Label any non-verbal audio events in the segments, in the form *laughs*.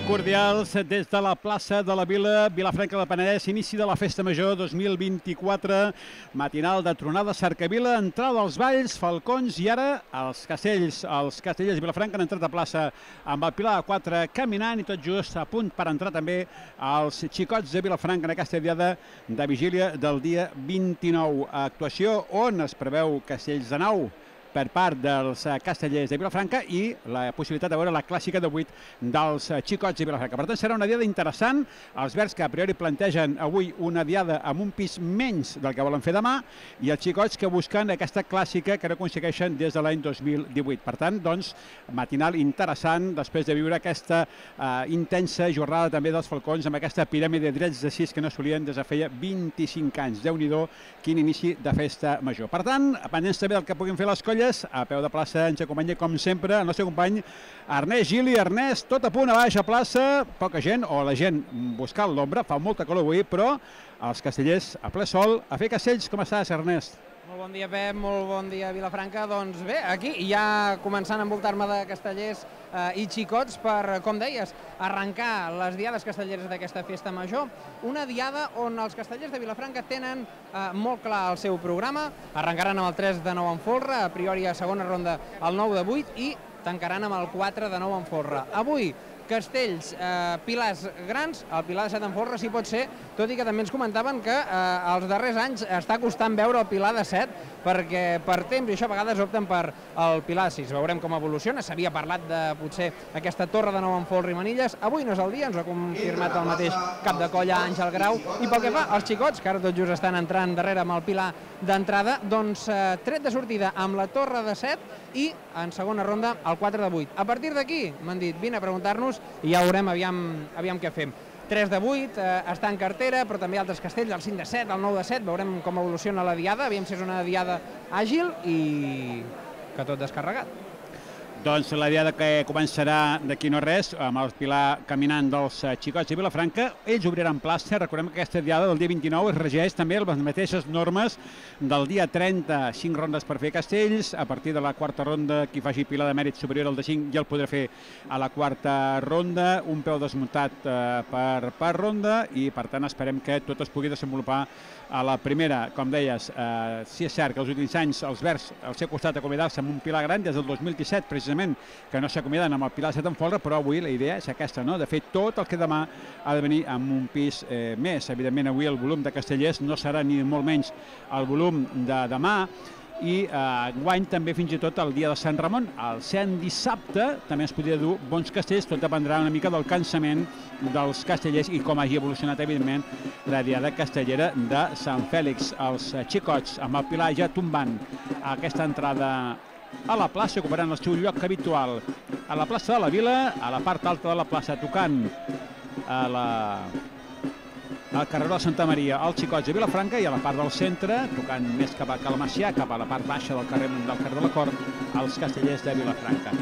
Cordials des de la plaça de la Vila, Vilafranca del Penedès, inici de la Festa Major 2024, matinal de tronada Cercavila, entrada als Valls, Falcons i ara els castells, els castellers de Vilafranca han entrat a plaça amb el Pilar de 4 caminant i tot just a punt per entrar també els xicots de Vilafranca en aquesta diada de vigília del dia 29. Actuació on es preveu castells de nou per part dels eh, castellers de Vilafranca i la possibilitat de veure la clàssica de 8 dels eh, xicots de Vilafranca. Per tant, serà una diada interessant. Els verds que a priori plantegen avui una diada amb un pis menys del que volen fer demà i els xicots que busquen aquesta clàssica que no aconsegueixen des de l'any 2018. Per tant, doncs, matinal interessant després de viure aquesta eh, intensa jornada també dels Falcons amb aquesta piràmide de drets de 6 que no solien des de feia 25 anys. déu nhi quin inici de festa major. Per tant, pendents també del que puguin fer les colles Centelles. A peu de plaça ens acompanya, com sempre, el nostre company Ernest Gili. Ernest, tot a punt a baix a plaça, poca gent, o la gent buscant l'ombra, fa molta calor avui, però els castellers a ple sol. A fer castells, com estàs, Ernest? Molt bon dia, Pep, molt bon dia, Vilafranca. Doncs bé, aquí ja començant a envoltar-me de castellers eh, i xicots per, com deies, arrencar les diades castelleres d'aquesta festa major. Una diada on els castellers de Vilafranca tenen eh, molt clar el seu programa. Arrencaran amb el 3 de 9 en folre, a priori a segona ronda el 9 de 8 i tancaran amb el 4 de 9 en folre. Avui castells, eh, pilars grans, el pilar de 7 en folre sí pot ser, tot i que també ens comentaven que eh, els darrers anys està costant veure el pilar de 7 perquè per temps i això a vegades opten per el pilar de 6. Veurem com evoluciona, s'havia parlat de potser aquesta torre de nou en folre i manilles, avui no és el dia, ens ho ha confirmat el mateix cap de colla Àngel Grau, i pel que fa als xicots, que ara tot just estan entrant darrere amb el pilar d'entrada, doncs eh, tret de sortida amb la torre de 7 i en segona ronda el 4 de 8. A partir d'aquí m'han dit, vine a preguntar-nos i ja veurem aviam, aviam què fem. 3 de 8, eh, està en cartera, però també altres castells, el 5 de 7, el 9 de 7, veurem com evoluciona la diada, aviam si és una diada àgil i que tot descarregat. Doncs la diada que començarà d'aquí no res, amb el Pilar caminant dels eh, xicots de Vilafranca, ells obriran plaça, recordem que aquesta diada del dia 29 es regeix també les mateixes normes del dia 30, 5 rondes per fer castells, a partir de la quarta ronda qui faci Pilar de mèrit superior al de 5 ja el podrà fer a la quarta ronda, un peu desmuntat eh, per, per ronda i per tant esperem que tot es pugui desenvolupar a la primera, com deies, eh, sí és cert que els últims anys els verds al seu costat acomiadar-se amb un pilar gran des del 2017, precisament, que no s'acomiaden amb el pilar 7 en folre, però avui la idea és aquesta, no? de fer tot el que demà ha de venir amb un pis eh, més. Evidentment, avui el volum de castellers no serà ni molt menys el volum de demà, i eh, guany també fins i tot el dia de Sant Ramon, el Sant dissabte, també es podria dur bons castells, tot dependrà una mica del cansament dels castellers i com hagi evolucionat, evidentment, la diada castellera de Sant Fèlix. Els eh, xicots amb el Pilar ja tombant aquesta entrada a la plaça, ocuparant el seu lloc habitual. A la plaça de la Vila, a la part alta de la plaça, tocant a la al carrer de Santa Maria, al Xicots de Vilafranca i a la part del centre, tocant més cap a Calmacià, cap a la part baixa del carrer del carrer de la Cort, als castellers de Vilafranca.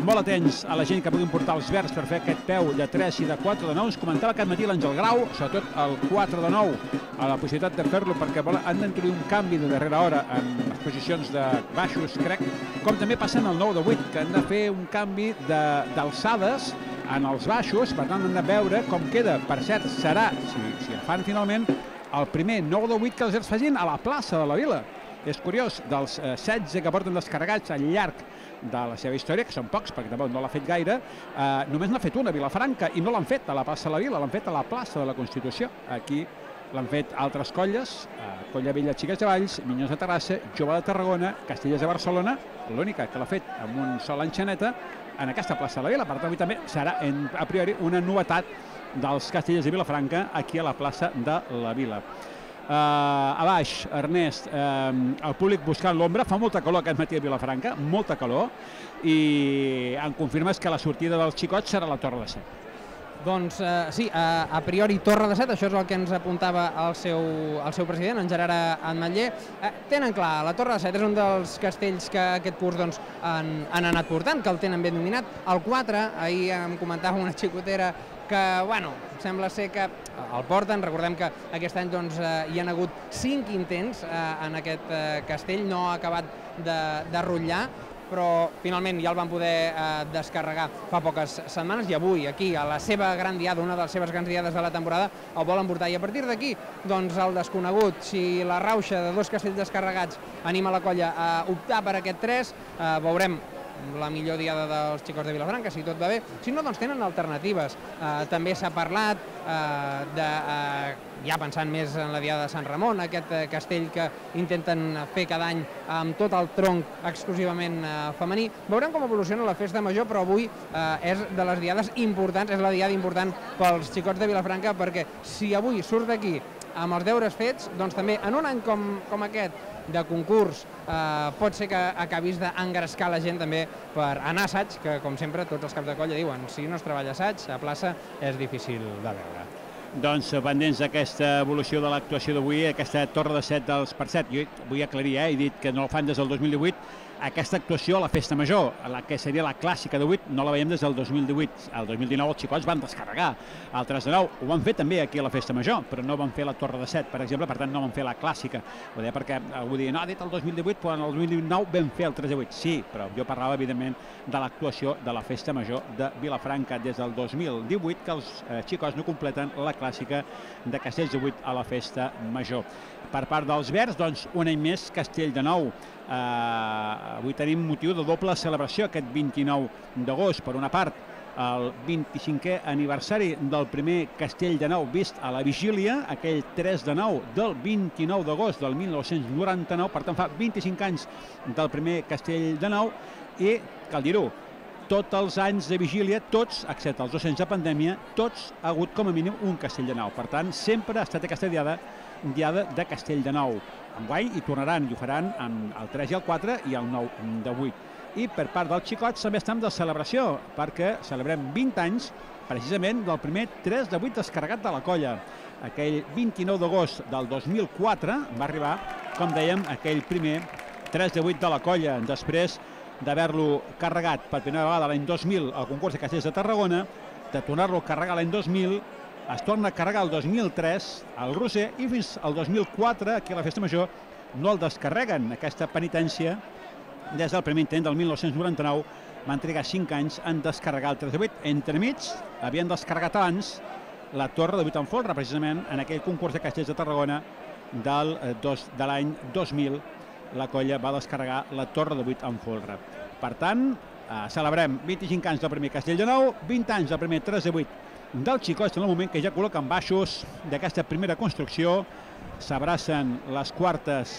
Molt atents a la gent que pugui portar els verds per fer aquest peu de 3 i de 4 de 9. Ens comentava aquest matí l'Àngel Grau, sobretot el 4 de 9, a la possibilitat de fer-lo perquè han d'introduir un canvi de darrera hora en les posicions de baixos, crec, com també passa en el 9 de 8, que han de fer un canvi d'alçades en els baixos, per tant hem de veure com queda. Per cert, serà, si, si el fan finalment, el primer 9 de 8 que els facin a la plaça de la Vila. És curiós, dels eh, 16 que porten descarregats al llarg de la seva història, que són pocs, perquè tampoc no l'ha fet gaire, eh, només n'ha fet una, Vilafranca, i no l'han fet a la plaça de la Vila, l'han fet a la plaça de la Constitució. Aquí l'han fet altres colles, eh, Colla Vella Xiques de Valls, Minyons de Terrassa, Jove de Tarragona, Castellers de Barcelona, l'única que l'ha fet amb un sol enxaneta, en aquesta plaça de la Vila. Per tant, avui també serà, en, a priori, una novetat dels castellers de Vilafranca aquí a la plaça de la Vila. Uh, a baix, Ernest, uh, el públic buscant l'ombra, fa molta calor aquest matí a Vilafranca, molta calor, i em confirmes que la sortida dels xicots serà la Torre de Set. Doncs eh, sí, a, a priori Torre de Set, això és el que ens apuntava el seu, el seu president, en Gerard Ametller. Eh, tenen clar, la Torre de Set és un dels castells que aquest curs doncs, han, han anat portant, que el tenen ben dominat. El 4, ahir em comentava una xicotera que, bueno, sembla ser que el porten. Recordem que aquest any doncs, eh, hi han hagut cinc intents eh, en aquest eh, castell, no ha acabat de, de rotllar però finalment ja el van poder eh, descarregar fa poques setmanes i avui aquí a la seva gran diada, una de les seves grans diades de la temporada, el volen portar. I a partir d'aquí, doncs el desconegut, si la rauxa de dos castells descarregats anima la colla a optar per aquest 3, eh, veurem la millor diada dels xicots de Vilafranca, si tot va bé. Si no, doncs tenen alternatives. Eh, també s'ha parlat eh, de, eh, ja pensant més en la diada de Sant Ramon, aquest eh, castell que intenten fer cada any amb tot el tronc exclusivament eh, femení. Veurem com evoluciona la festa major, però avui eh, és de les diades importants, és la diada important pels xicots de Vilafranca, perquè si avui surt d'aquí amb els deures fets, doncs també en un any com, com aquest de concurs eh, pot ser que acabis d'engrescar la gent també per anar a assaig, que com sempre tots els caps de colla diuen si no es treballa assaig, a plaça és difícil de veure. Doncs pendents d'aquesta evolució de l'actuació d'avui, aquesta torre de set dels... Per set, jo vull aclarir, eh? he dit que no el fan des del 2018, aquesta actuació a la Festa Major, la que seria la clàssica de 8, no la veiem des del 2018. El 2019 els xicots van descarregar. 3 de 9 ho van fer també aquí a la Festa Major, però no van fer la Torre de 7, per exemple, per tant no van fer la clàssica. Ho deia perquè algú diria, no, ha dit el 2018, però en el 2019 vam fer el 3 de 8. Sí, però jo parlava, evidentment, de l'actuació de la Festa Major de Vilafranca des del 2018, que els eh, xicots no completen la clàssica de Castells de 8 a la Festa Major. Per part dels verds, doncs, un any més, Castell de Nou. Eh, avui tenim motiu de doble celebració aquest 29 d'agost. Per una part, el 25è aniversari del primer Castell de Nou vist a la vigília, aquell 3 de 9 del 29 d'agost del 1999, per tant fa 25 anys del primer Castell de Nou i, cal dir-ho, tots els anys de vigília, tots, excepte els 200 de pandèmia, tots ha hagut com a mínim un Castell de Nou. Per tant, sempre ha estat aquesta diada diada de Castell de Nou. Enguany hi tornaran i ho faran amb el 3 i el 4 i el 9 de 8. I per part dels xicots també estem de celebració, perquè celebrem 20 anys precisament del primer 3 de 8 descarregat de la colla. Aquell 29 d'agost del 2004 va arribar, com dèiem, aquell primer 3 de 8 de la colla, després d'haver-lo carregat per primera vegada l'any 2000 al concurs de Castells de Tarragona, de tornar-lo a carregar l'any 2000 es torna a carregar el 2003 al Roser i fins al 2004 aquí a la Festa Major no el descarreguen. Aquesta penitència des del primer intent del 1999 van trigar 5 anys en descarregar el 3 de 8. Entremig havien descarregat abans la torre de 8 en folre, precisament en aquell concurs de castells de Tarragona del, eh, dos, de l'any 2000 la colla va descarregar la torre de 8 en folre. Per tant, eh, celebrem 25 anys del primer Castell de Nou, 20 anys del primer 3 de 8 del Xicots en el moment que ja col·loquen baixos d'aquesta primera construcció. S'abracen les quartes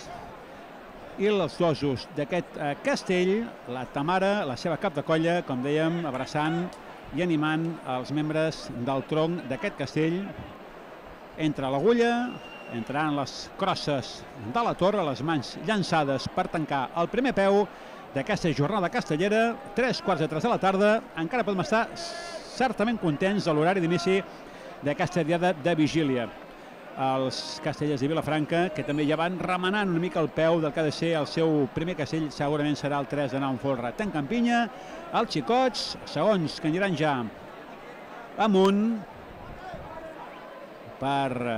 i els dosos d'aquest eh, castell, la Tamara, la seva cap de colla, com dèiem, abraçant i animant els membres del tronc d'aquest castell. Entre l'agulla, entraran les crosses de la torre, les mans llançades per tancar el primer peu d'aquesta jornada castellera, tres quarts de tres de la tarda, encara podem estar certament contents de l'horari d'inici d'aquesta diada de vigília. Els castellers de Vilafranca, que també ja van remenant una mica el peu del que ha de ser el seu primer castell, segurament serà el 3 de nou en folre. Tan Campinya, els xicots, segons que aniran ja amunt per eh,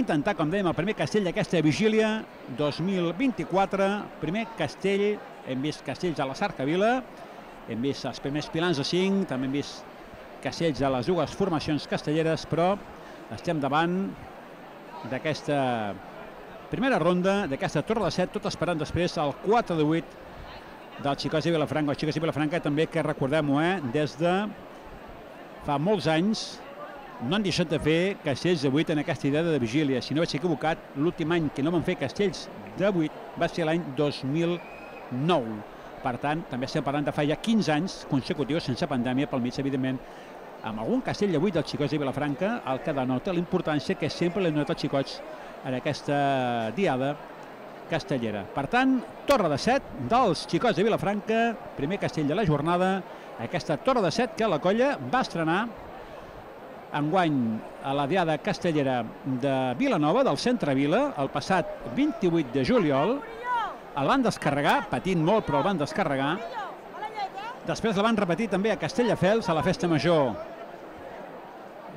intentar, com dèiem, el primer castell d'aquesta vigília 2024, primer castell, hem vist castells a la Sarcavila, hem vist els primers pilans de 5, també hem vist castells de les dues formacions castelleres, però estem davant d'aquesta primera ronda, d'aquesta torre de 7, tot esperant després el 4 de 8 del Xicots de Vilafranca. Els Xicots de Vilafranca també, que recordem-ho, eh, des de fa molts anys no han deixat de fer castells de 8 en aquesta idea de vigília. Si no vaig equivocat, l'últim any que no van fer castells de 8 va ser l'any 2009 per tant, també estem parlant de fa ja 15 anys consecutius sense pandèmia, pel mig, evidentment, amb algun castell 8 dels xicots de Vilafranca, el que denota la importància que sempre l'hem donat als xicots en aquesta diada castellera. Per tant, torre de 7 dels xicots de Vilafranca, primer castell de la jornada, aquesta torre de 7 que la colla va estrenar enguany a la diada castellera de Vilanova, del centre Vila, el passat 28 de juliol, el van descarregar, patint molt, però el van descarregar. Després el van repetir també a Castelldefels, a la festa major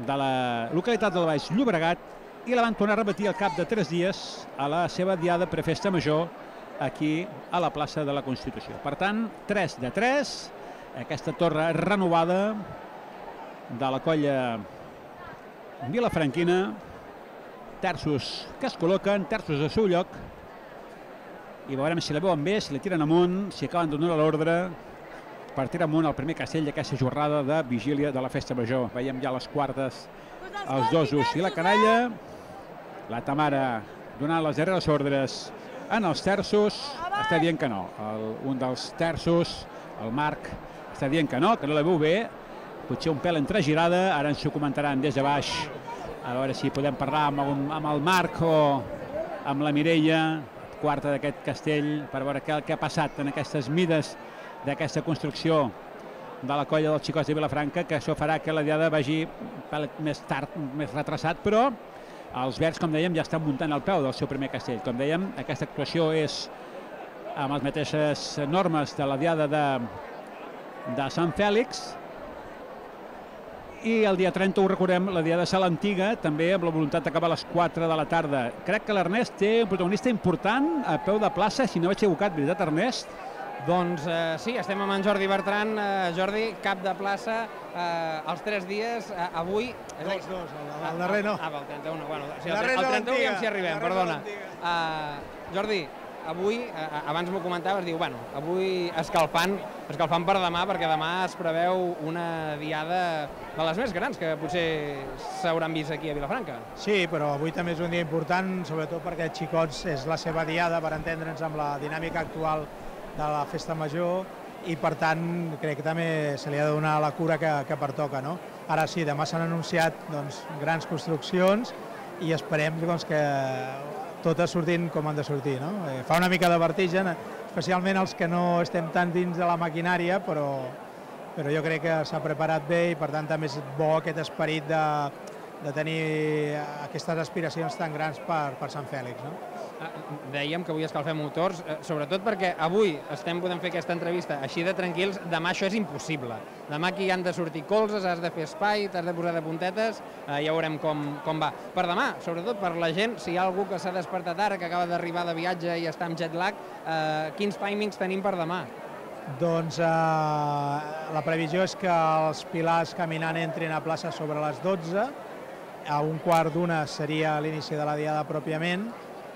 de la localitat del Baix Llobregat, i la van tornar a repetir al cap de tres dies a la seva diada prefesta major aquí a la plaça de la Constitució. Per tant, 3 de 3, aquesta torre renovada de la colla Vilafranquina, terços que es col·loquen, terços al seu lloc, i veurem si la veuen bé, si la tiren amunt, si acaben donar l'ordre per tirar amunt el primer castell d'aquesta jornada de vigília de la Festa Major. Veiem ja les quartes, els dosos i la canalla. La Tamara donant les darreres ordres en els terços. Està dient que no. El, un dels terços, el Marc, està dient que no, que no la veu bé. Potser un pèl entregirada, ara ens ho comentaran des de baix. A veure si podem parlar amb el, amb el Marc o amb la Mireia, quarta d'aquest castell, per veure què, què ha passat en aquestes mides d'aquesta construcció de la colla dels xicots de Vilafranca, que això farà que la diada vagi més tard, més retrasat, però els verds, com dèiem, ja estan muntant el peu del seu primer castell. Com dèiem, aquesta actuació és amb les mateixes normes de la diada de, de Sant Fèlix, i el dia 30 ho recordem, la dia de Sala Antiga, també amb la voluntat d'acabar a les 4 de la tarda. Crec que l'Ernest té un protagonista important a peu de plaça, si no vaig equivocat, veritat, Ernest? Doncs eh, sí, estem amb en Jordi Bertran. Eh, Jordi, cap de plaça, eh, els tres dies, eh, avui... Dos, dos, el, el darrer no. Ah, el 31, bueno, sí, el, el 31 ja ens hi arribem, perdona. Uh, Jordi, avui, abans m'ho comentaves, diu, bueno, avui escalfant, escalfant per demà, perquè demà es preveu una diada de les més grans que potser s'hauran vist aquí a Vilafranca. Sí, però avui també és un dia important, sobretot perquè Xicots és la seva diada, per entendre'ns amb la dinàmica actual de la festa major i per tant crec que també se li ha de donar la cura que, que pertoca. No? Ara sí, demà s'han anunciat doncs, grans construccions i esperem doncs, que totes sortin com han de sortir. No? Eh, fa una mica de vertigen, especialment els que no estem tan dins de la maquinària, però, però jo crec que s'ha preparat bé i per tant també és bo aquest esperit de, de tenir aquestes aspiracions tan grans per, per Sant Fèlix. No? Ah, dèiem que avui escalfem motors, eh, sobretot perquè avui estem podent fer aquesta entrevista així de tranquils, demà això és impossible. Demà aquí han de sortir colzes, has de fer espai, t'has de posar de puntetes, eh, ja veurem com, com va. Per demà, sobretot per la gent, si hi ha algú que s'ha despertat ara, que acaba d'arribar de viatge i està amb jet lag, eh, quins timings tenim per demà? Doncs eh, la previsió és que els pilars caminant entrin a plaça sobre les 12, a un quart d'una seria l'inici de la diada pròpiament,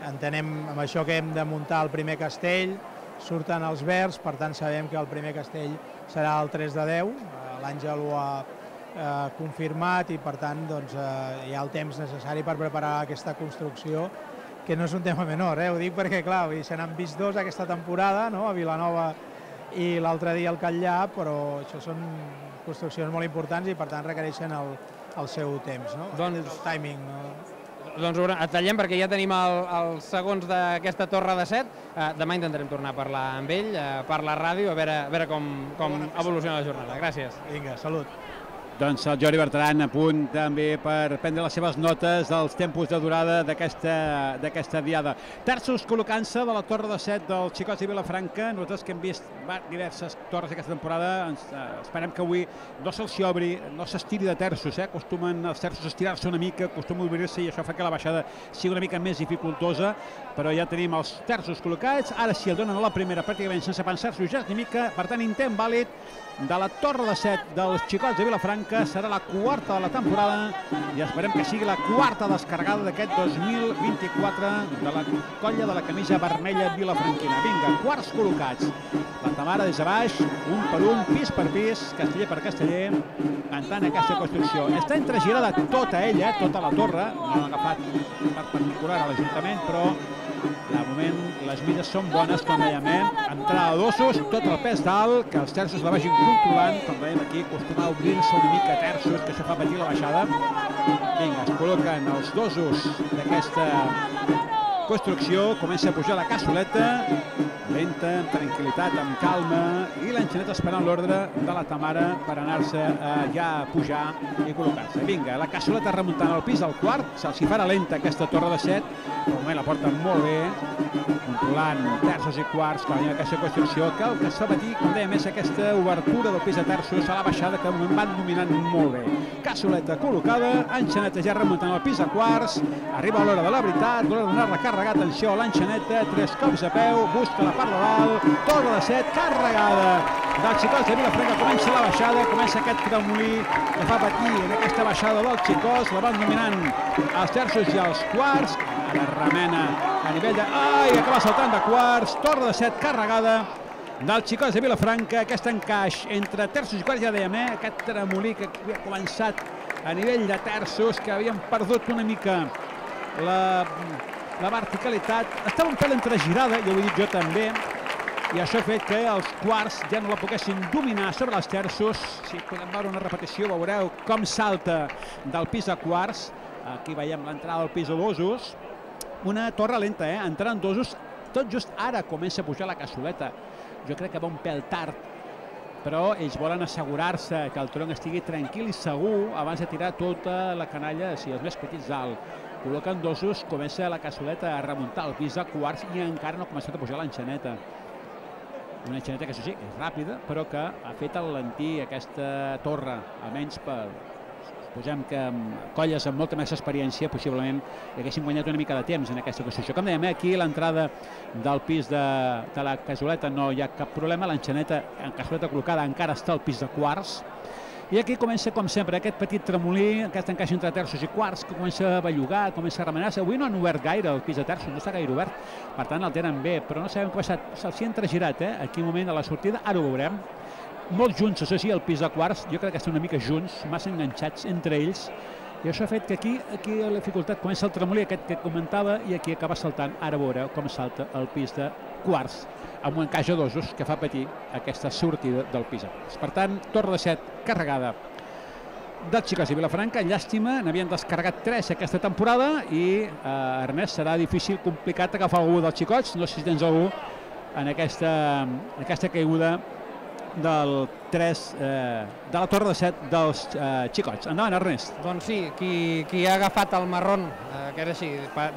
entenem amb això que hem de muntar el primer castell, surten els verds, per tant sabem que el primer castell serà el 3 de 10, eh, l'Àngel ho ha eh, confirmat i per tant doncs, eh, hi ha el temps necessari per preparar aquesta construcció que no és un tema menor, eh? ho dic perquè clar, se n'han vist dos aquesta temporada, no? a Vilanova i l'altre dia al Catllà, però això són construccions molt importants i per tant requereixen el, el seu temps, no? Doncs, el timing. No? Doncs et tallem perquè ja tenim el, els segons d'aquesta torre de set. Uh, demà intentarem tornar a parlar amb ell, uh, per la ràdio, a veure, a veure com, com evoluciona la jornada. Gràcies. Vinga, salut. Doncs el Jordi Bertran a punt també per prendre les seves notes dels tempos de durada d'aquesta diada. Terços col·locant-se de la torre de set del Xicots de Vilafranca. Nosaltres que hem vist diverses torres aquesta temporada, ens, eh, esperem que avui no se'ls obri, no s'estiri de terços, eh? acostumen els terços a estirar-se una mica, acostumen a obrir-se i això fa que la baixada sigui una mica més dificultosa, però ja tenim els terços col·locats. Ara si el donen a la primera pràcticament sense pensar-s'ho ja ni mica, per tant intent vàlid de la torre de set dels Xicots de Vilafranca. Serà la quarta de la temporada i esperem que sigui la quarta descarregada d'aquest 2024 de la colla de la camisa vermella vilafranquina. Vinga, quarts col·locats. La Tamara des de baix, un per un, pis per pis, casteller per casteller, cantant aquesta construcció. Està entregirada tota ella, tota la torre, no l'han agafat per particular a l'Ajuntament, però de moment les mides són bones, com dèiem, eh? Entrada d'ossos, tot el pes dalt, que els terços la vagin controlant, com veiem aquí, acostumar a obrir-se una mica terços, que això fa patir la baixada. Vinga, es col·loquen els dosos d'aquesta construcció, comença a pujar la cassoleta, lenta, amb tranquil·litat, amb calma, i l'enxaneta esperant l'ordre de la Tamara per anar-se eh, ja a pujar i col·locar-se. Vinga, la cassoleta remuntant al pis del quart, se'ls farà lenta aquesta torre de set, però moment la porta molt bé, controlant terços i quarts, hi ha aquesta construcció, que el que s'ha patir, com dèiem, és aquesta obertura del pis de terços a la baixada que van dominant molt bé. Cassoleta col·locada, enxaneta ja remuntant al pis de quarts, arriba l'hora de la veritat, l'hora de donar la carn carregar, atenció, l'enxaneta, tres cops a peu, busca la part de dalt, torre de set, carregada dels xicots de Vilafranca, comença la baixada, comença aquest tremolí que fa patir en aquesta baixada dels xicots, la van dominant els terços i els quarts, ara remena a nivell de... Ai, acaba saltant de quarts, torre de set carregada, del xicots de Vilafranca, aquest encaix entre terços i quarts, ja dèiem, eh? aquest tremolí que havia començat a nivell de terços, que havien perdut una mica la, la verticalitat. Estava un pèl entregirada, ja ho he dit jo també, i això ha fet que els quarts ja no la poguessin dominar sobre els terços. Si podem veure una repetició, veureu com salta del pis a quarts. Aquí veiem l'entrada del pis a dosos. Una torre lenta, eh? entrant dosos. Tot just ara comença a pujar la cassoleta. Jo crec que va un pèl tard, però ells volen assegurar-se que el tronc estigui tranquil i segur abans de tirar tota la canalla, si els més petits dalt col·loquen dosos, comença la cassoleta a remuntar el pis de quarts i encara no ha començat a pujar l'enxaneta. Una enxaneta que, això sí, és ràpida, però que ha fet alentir aquesta torre, almenys per, suposem que colles amb molta més experiència possiblement haguessin guanyat una mica de temps en aquesta construcció. Com dèiem, eh, aquí l'entrada del pis de, de la casoleta no hi ha cap problema, l'enxaneta en casoleta col·locada encara està al pis de quarts, i aquí comença, com sempre, aquest petit tremolí, aquest encaix entre terços i quarts, que comença a bellugar, comença a remenar-se. Avui no han obert gaire el pis de terços, no està gaire obert, per tant el tenen bé, però no sabem què ha passat. Se'ls ha entregirat, eh? Aquí un moment a la sortida, ara ho veurem. Molt junts, això sí, el pis de quarts, jo crec que estan una mica junts, massa enganxats entre ells, i això ha fet que aquí, aquí la dificultat comença el tremolí aquest que comentava i aquí acaba saltant, ara veureu com salta el pis de quarts amb un encaix a dosos que fa patir aquesta sortida del pis a quarts. Per tant, torre de set carregada del Xicots i Vilafranca, llàstima, n'havien descarregat tres aquesta temporada i eh, Ernest serà difícil, complicat agafar algú dels Xicots, no sé si tens algú en aquesta, en aquesta caiguda del 3, eh, de la torre de 7 dels eh, xicots. Endavant, Ernest. Doncs sí, qui, qui ha agafat el marrón, eh, que era així,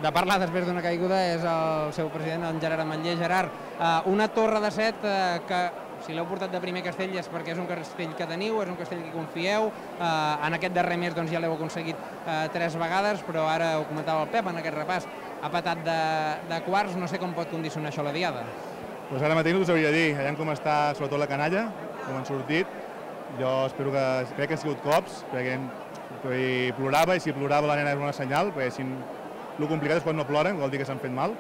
de parlar després d'una caiguda, és el seu president, en Gerard Ametller. Gerard, eh, una torre de 7 eh, que si l'heu portat de primer castell és perquè és un castell que teniu, és un castell que confieu. Eh, en aquest darrer mes doncs, ja l'heu aconseguit eh, tres vegades, però ara ho comentava el Pep en aquest repàs, ha patat de, de quarts, no sé com pot condicionar això la diada. Pues ara mateix no t'ho sabria dir, allà com està sobretot la canalla, com han sortit. Jo espero que, crec que han sigut cops, perquè hi plorava i si plorava la nena és una senyal, perquè si el complicat és quan no ploren, vol dir que s'han fet mal.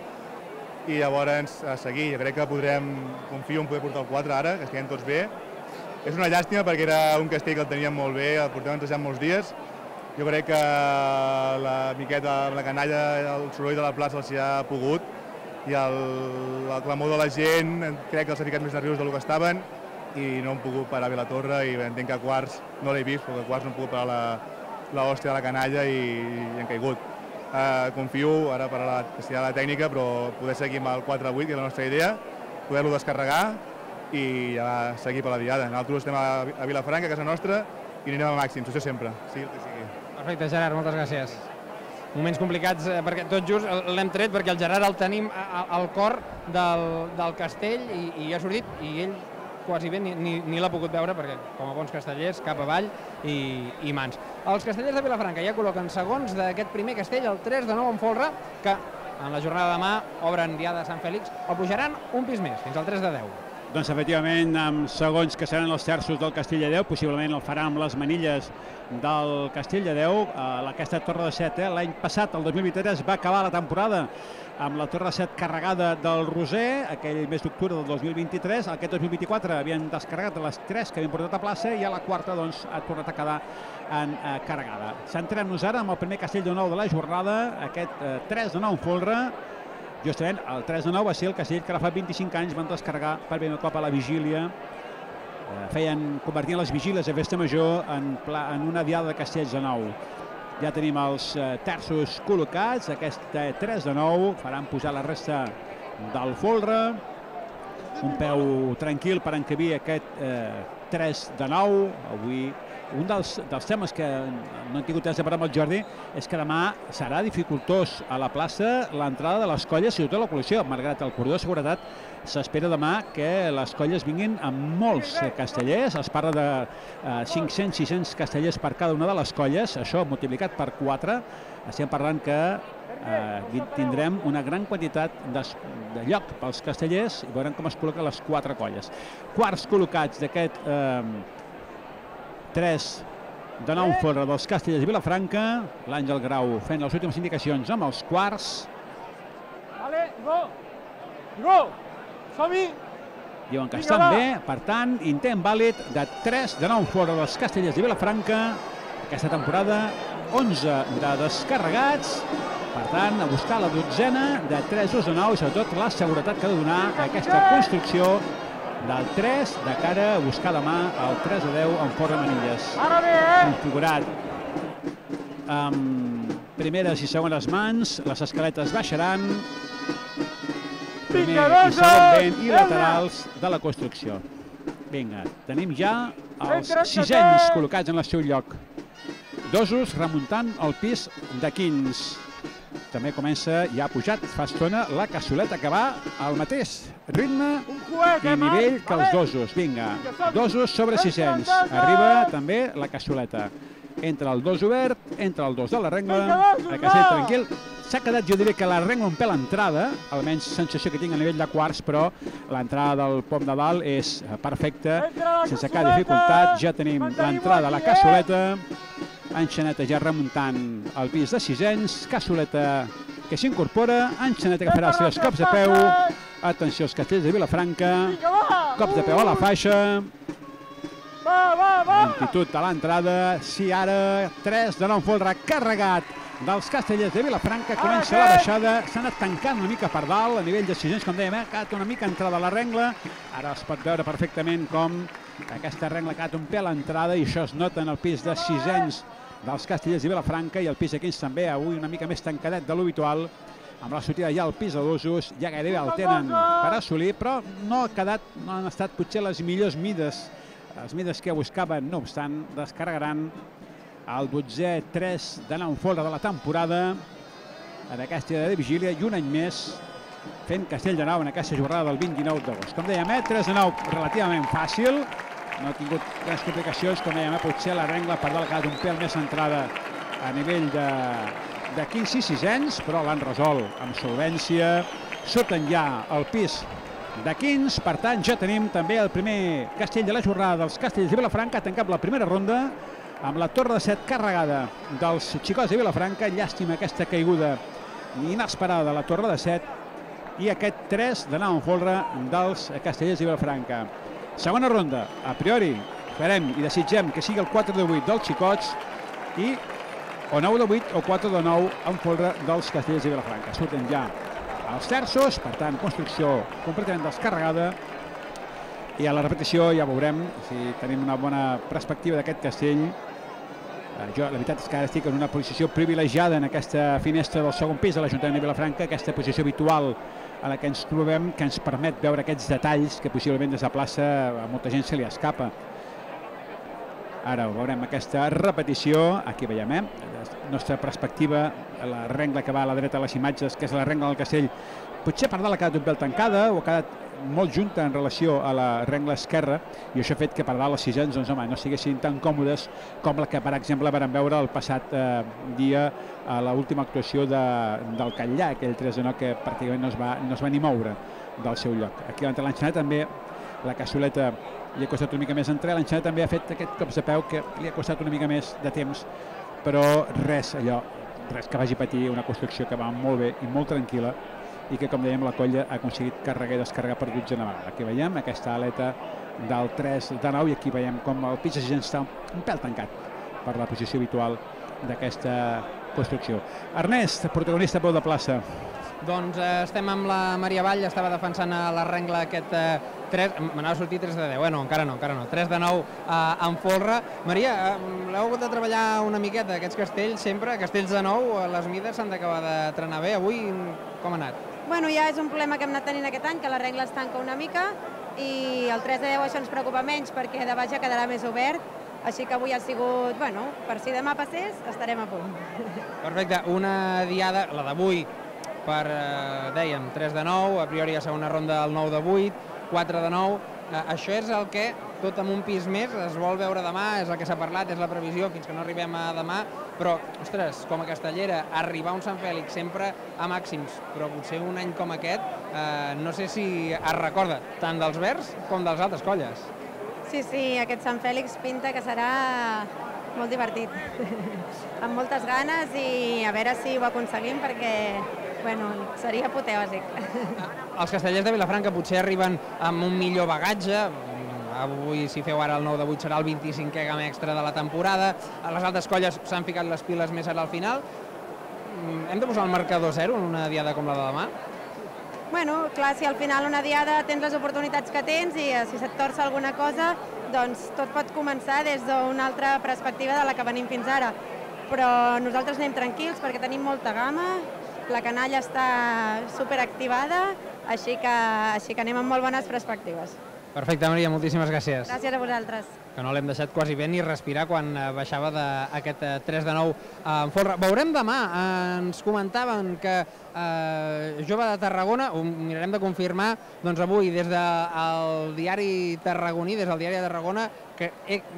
I llavors a seguir, jo crec que podrem, confio en poder portar el 4 ara, que estiguem tots bé. És una llàstima perquè era un castell que el teníem molt bé, el portàvem entresant molts dies. Jo crec que la miqueta, la canalla, el soroll de la plaça els hi ha pogut, i el, el clamor de la gent crec que els ha ficat més nerviosos del que estaven i no han pogut parar bé la torre i entenc que a quarts no l'he vist perquè a quarts no han pogut parar la, la hòstia de la canalla i, i han caigut. Uh, confio ara per a la, a la tècnica però poder seguir amb el 4-8 que és la nostra idea, poder-lo descarregar i ja seguir per la diada. Nosaltres estem a, a Vilafranca, a casa nostra, i anirem a màxim, això sempre, sigui el que sigui. Perfecte, Gerard, moltes gràcies moments complicats, eh, perquè tot just l'hem tret perquè el Gerard el tenim al cor del, del castell i, i ha sortit i ell quasi bé ni, ni, ni l'ha pogut veure perquè com a bons castellers cap avall i, i mans. Els castellers de Vilafranca ja col·loquen segons d'aquest primer castell, el 3 de nou en folre, que en la jornada de demà obren Diada de Sant Fèlix, o pujaran un pis més, fins al 3 de 10. Doncs efectivament, amb segons que seran els terços del Castell de Déu, possiblement el farà amb les manilles del Castell de Déu, eh, aquesta torre de set. Eh? L'any passat, el 2023, va acabar la temporada amb la torre de set carregada del Roser, aquell mes d'octubre del 2023. Aquest 2024 havien descarregat les tres que havien portat a plaça i a la quarta doncs, ha tornat a quedar en eh, carregada. Centrem-nos ara amb el primer castell de nou de la jornada, aquest eh, 3 de nou folre, justament el 3 de 9 va ser el castell que ara fa 25 anys van descarregar per primer cop a la vigília. Eh, feien, convertien les vigílies a festa major en, pla, en una diada de castells de nou. Ja tenim els eh, terços col·locats. Aquest eh, 3 de 9 faran posar la resta del folre. Un peu tranquil per encabir aquest eh, 3 de 9 avui un dels, dels temes que no hem tingut temps de parlar amb el Jordi és que demà serà dificultós a la plaça l'entrada de les colles i tota la col·lecció. Malgrat el corredor de seguretat, s'espera demà que les colles vinguin amb molts castellers. Es parla de eh, 500-600 castellers per cada una de les colles, això multiplicat per 4. Estem parlant que eh, tindrem una gran quantitat de, de lloc pels castellers i veurem com es col·loquen les quatre colles. Quarts col·locats d'aquest eh, 3 de nou fora dels castellers i Vilafranca, l'Àngel Grau fent les últimes indicacions amb els quarts. Vale, go! Go! Som-hi! Diuen que estan bé, per tant, intent vàlid de 3 de 9 fora dels castellers i Vilafranca. Aquesta temporada 11 de descarregats, per tant, a buscar la dotzena de 3 usos de 9 i sobretot la seguretat que ha de donar aquesta construcció del 3 de cara a buscar demà el 3 de 10 en Forra Manilles. Ara bé, eh? Configurat amb primeres i segones mans, les escaletes baixaran, primer i segon vent i laterals de la construcció. Vinga, tenim ja els sisens col·locats en el seu lloc. Dosos remuntant el pis de Quins. També comença, ja ha pujat fa estona, la cassoleta que va al mateix ritme i nivell que els dosos. Vinga, dosos sobre sisens. Arriba també la cassoleta. Entra el dos obert, entra el dos de la regla, a casell tranquil, S'ha quedat, jo diria que la renga un pèl entrada, almenys sensació que tinc a nivell de quarts, però l'entrada del pom de dalt és perfecta, sense cap dificultat. Ja tenim l'entrada a la cassoleta, enxaneta ja remuntant el pis de sisens, cassoleta que s'incorpora, enxaneta que farà els seus cops de peu, atenció als castells de Vilafranca, cops de peu a la faixa, lentitud a l'entrada, sí ara, 3 de nou folre carregat, dels castellers de Vilafranca. Comença la baixada, s'ha anat tancant una mica per dalt, a nivell de sisens, com dèiem, eh? ha quedat una mica entrada a la rengla. Ara es pot veure perfectament com aquesta rengla ha quedat un pèl a l'entrada i això es nota en el pis de sisens dels castellers de Vilafranca i el pis aquí també, avui una mica més tancadet de l'habitual, amb la sortida ja al pis de dosos, ja gairebé el tenen per assolir, però no ha quedat, no han estat potser les millors mides, les mides que buscaven, no obstant, descarregaran el 12è 3 de nou fora de la temporada en aquesta de vigília i un any més fent Castell de Nou en aquesta jornada del 29 d'agost. Com dèiem, eh, 3 de 9 relativament fàcil, no ha tingut grans complicacions, com dèiem, eh, potser la rengla per dalt ha quedat un pèl més centrada a nivell de, de 15 i 6 anys, però l'han resolt amb solvència. Surten ja el pis de 15, per tant ja tenim també el primer castell de la jornada dels castells de Vilafranca, ha tancat la primera ronda amb la torre de set carregada dels xicots de Vilafranca. Llàstima aquesta caiguda inesperada de la torre de set i aquest 3 de en folre dels castellers de Vilafranca. Segona ronda, a priori, farem i desitgem que sigui el 4 de 8 dels xicots i o 9 de 8 o 4 de 9 en folre dels castellers de Vilafranca. Surten ja els terços, per tant, construcció completament descarregada. I a la repetició ja veurem si tenim una bona perspectiva d'aquest castell. Eh, jo, la veritat és que ara estic en una posició privilegiada en aquesta finestra del segon pis de l'Ajuntament de Vilafranca, aquesta posició habitual a la que ens trobem, que ens permet veure aquests detalls que possiblement des de plaça a molta gent se li escapa. Ara veurem aquesta repetició, aquí veiem, eh? La nostra perspectiva, la rengla que va a la dreta de les imatges, que és la rengla del castell, potser per dalt ha quedat un pèl tancada o ha quedat molt junta en relació a la rengla esquerra i això ha fet que per dalt les sisens doncs, home, no siguessin tan còmodes com la que, per exemple, vam veure el passat eh, dia a l'última actuació de, del Catllà, aquell 3 de no que pràcticament no es, va, no es va ni moure del seu lloc. Aquí davant l'enxaneta també la cassoleta li ha costat una mica més entrar, l'enxaneta també ha fet aquest cops de peu que li ha costat una mica més de temps, però res allò, res que vagi patir una construcció que va molt bé i molt tranquil·la i que, com dèiem, la colla ha aconseguit carregar i descarregar per dotzena vegada. Aquí veiem aquesta aleta del 3 de 9 i aquí veiem com el pis de està un pèl tancat per la posició habitual d'aquesta construcció. Ernest, protagonista peu de plaça. Doncs eh, estem amb la Maria Vall, estava defensant a la rengla aquest eh, 3, m'anava a sortir 3 de 10, bueno, encara no, encara no, 3 de 9 eh, en folre. Maria, eh, l'heu hagut de treballar una miqueta, aquests castells sempre, castells de 9, les mides s'han d'acabar de trenar bé, avui com ha anat? Bueno, ja és un problema que hem anat tenint aquest any, que la regla es tanca una mica i el 3 de 10 això ens preocupa menys perquè de baix ja quedarà més obert, així que avui ha sigut, bueno, per si demà passés, estarem a punt. Perfecte, una diada, la d'avui, per, eh, dèiem, 3 de 9, a priori a segona ronda el 9 de 8, 4 de 9, eh, això és el que, tot amb un pis més, es vol veure demà, és el que s'ha parlat, és la previsió, fins que no arribem a demà, però, ostres, com a castellera, arribar a un Sant Fèlix sempre a màxims, però potser un any com aquest, eh, no sé si es recorda tant dels Verds com dels altres colles. Sí, sí, aquest Sant Fèlix pinta que serà molt divertit, *laughs* amb moltes ganes i a veure si ho aconseguim perquè bueno, seria apoteòsic. Els castellers de Vilafranca potser arriben amb un millor bagatge, avui si feu ara el 9 de 8 serà el 25è gam extra de la temporada, les altres colles s'han ficat les piles més ara al final. Mm, Hem de posar el marcador zero en una diada com la de demà? Bueno, clar, si al final una diada tens les oportunitats que tens i eh, si se't torça alguna cosa, doncs tot pot començar des d'una altra perspectiva de la que venim fins ara. Però nosaltres anem tranquils perquè tenim molta gamma, la canalla està superactivada, així que, així que anem amb molt bones perspectives. Perfecte, Maria, moltíssimes gràcies. Gràcies a vosaltres. que no l'hem deixat quasi bé ni respirar quan eh, baixava d'aquest 3 de 9 en folre. Veurem demà, eh, ens comentaven que eh, Jove de Tarragona, ho mirarem de confirmar, doncs avui des del diari tarragoní, des del diari de Tarragona, que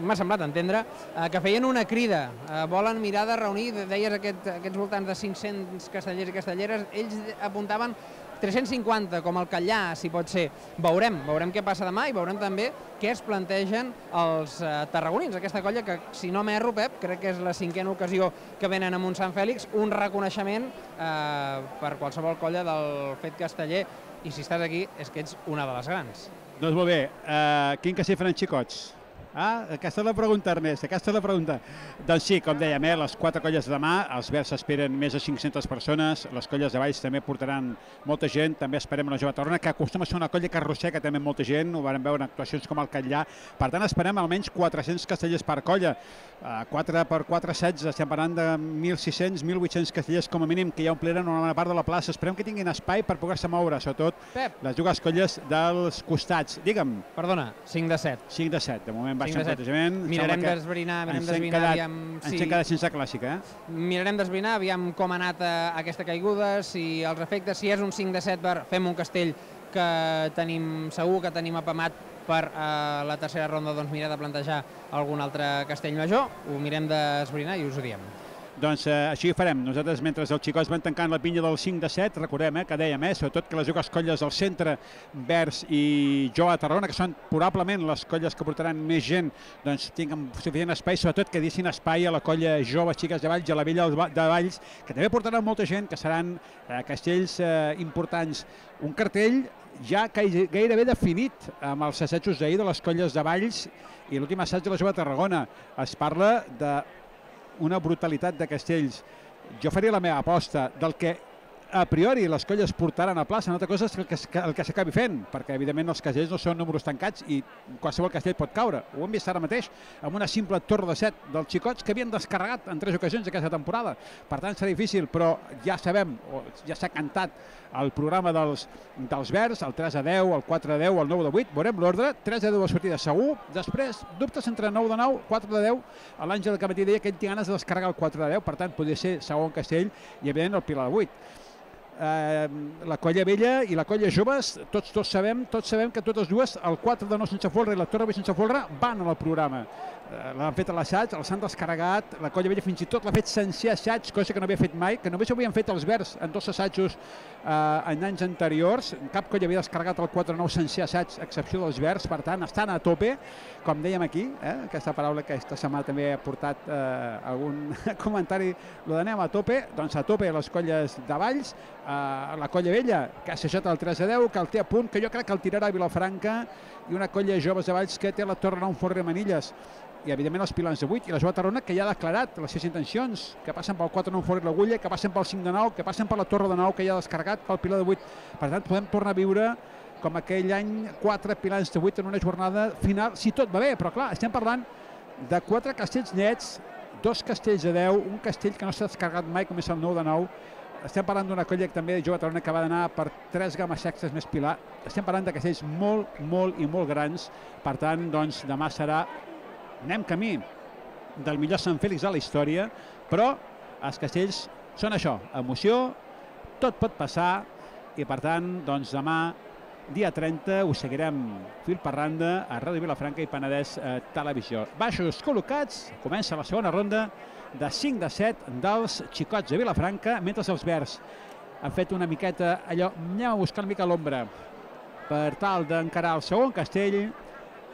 m'ha semblat entendre, eh, que feien una crida, eh, volen mirar de reunir, de- deies aquest, aquests voltants de 500 castellers i castelleres, ells apuntaven 350 com el Catllà, si pot ser. Veurem, veurem què passa demà i veurem també què es plantegen els eh, tarragonins. Aquesta colla que, si no m'erro, Pep, crec que és la cinquena ocasió que venen a Sant Fèlix, un reconeixement eh, per qualsevol colla del fet casteller i si estàs aquí és que ets una de les grans. Doncs molt bé, uh, quin que s'hi faran xicots? Ah, aquesta és la pregunta, Ernest, aquesta és la pregunta. Doncs sí, com dèiem, eh, les quatre colles de demà, els Verds esperen més de 500 persones, les colles de Valls també portaran molta gent, també esperem la Jove Tarrona, que acostuma a ser una colla que arrossega també molta gent, ho vam veure en actuacions com el Catllà, per tant esperem almenys 400 castellers per colla, uh, 4 per 4, 16, estem parlant de 1.600, 1.800 castellers com a mínim que ja ompliran una bona part de la plaça, esperem que tinguin espai per poder-se moure, sobretot Pep, les dues colles dels costats. Digue'm, perdona, 5 de 7. 5 de 7, de moment Set. plantejament. Em Mirarem d'esbrinar, mirarem d'esbrinar, aviam Ens hem quedat sense clàssica, eh? Mirarem d'esbrinar, aviam com ha anat eh, aquesta caiguda, si els efectes, si és un 5 de 7 per fem un castell que tenim segur que tenim apamat per eh, la tercera ronda doncs mirar de plantejar algun altre castell major, ho mirem d'esbrinar i us ho diem. Doncs eh, així ho farem. Nosaltres, mentre els xicots van tancant la pinya del 5 de 7, recordem eh, que dèiem, eh, sobretot que les dues colles del centre, Vers i Jo a Tarragona, que són probablement les colles que portaran més gent, doncs tinguen suficient espai, sobretot que deixin espai a la colla jove Xiques de Valls i a la Vella de Valls, que també portaran molta gent, que seran eh, castells eh, importants. Un cartell ja gai- gairebé definit amb els assajos d'ahir de les colles de Valls i l'últim assaig de la Jove Tarragona. Es parla de una brutalitat de castells. Jo faria la meva aposta del que a priori les colles portaran a plaça, una altra cosa és el que, el que s'acabi fent, perquè evidentment els castells no són números tancats i qualsevol castell pot caure. Ho hem vist ara mateix amb una simple torre de set dels xicots que havien descarregat en tres ocasions aquesta temporada. Per tant, serà difícil, però ja sabem, o ja s'ha cantat el programa dels, dels Verds, el 3 a 10, el 4 a 10, el 9 de 8, veurem l'ordre, 3 a 10 de sortida segur, després dubtes entre 9 de 9, 4 de 10, l'Àngel que matí deia que ell té ganes de descarregar el 4 de 10, per tant podria ser segon castell i evidentment el Pilar de 8 eh, la colla vella i la colla joves, tots dos sabem, tots sabem que totes dues, el 4 de no sense folre i la torre B sense folre, van al programa. L'han fet a l'assaig, els han descarregat, la colla vella fins i tot l'ha fet sencer assaig, cosa que no havia fet mai, que només ho havien fet els verds en dos assajos eh, en anys anteriors. Cap colla havia descarregat el 4-9 sencer assaig, a excepció dels verds, per tant, estan a tope, com dèiem aquí, eh, aquesta paraula que aquesta setmana també ha portat eh, algun *laughs* comentari, lo d'anem a tope, doncs a tope les colles de Valls, eh, la colla vella, que ha assajat el 3 a 10, que el té a punt, que jo crec que el tirarà a Vilafranca, i una colla joves de Valls que té la torre nou forre Manilles, i evidentment els pilans de 8 i la Jove Tarrona que ja ha declarat les seves intencions que passen pel 4 9 fora l'agulla, que passen pel 5 de 9 que passen per la torre de 9 que ja ha descarregat pel pilar de 8 per tant podem tornar a viure com aquell any 4 pilans de 8 en una jornada final, si tot va bé. Però clar, estem parlant de 4 castells nets dos castells de 10, un castell que no s'ha descarregat mai com és el 9 de 9 estem parlant d'una colla que també de jove Tarrona que va d'anar per 3 games extres més pilar. Estem parlant de castells molt, molt i molt grans. Per tant, doncs, demà serà anem camí del millor Sant Fèlix de la història, però els castells són això, emoció, tot pot passar i per tant, doncs demà dia 30, us seguirem fil per randa a Ràdio Vilafranca i Penedès eh, Televisió. Baixos col·locats, comença la segona ronda de 5 de 7 dels xicots de Vilafranca, mentre els verds han fet una miqueta allò, anem a buscar una mica l'ombra per tal d'encarar el segon castell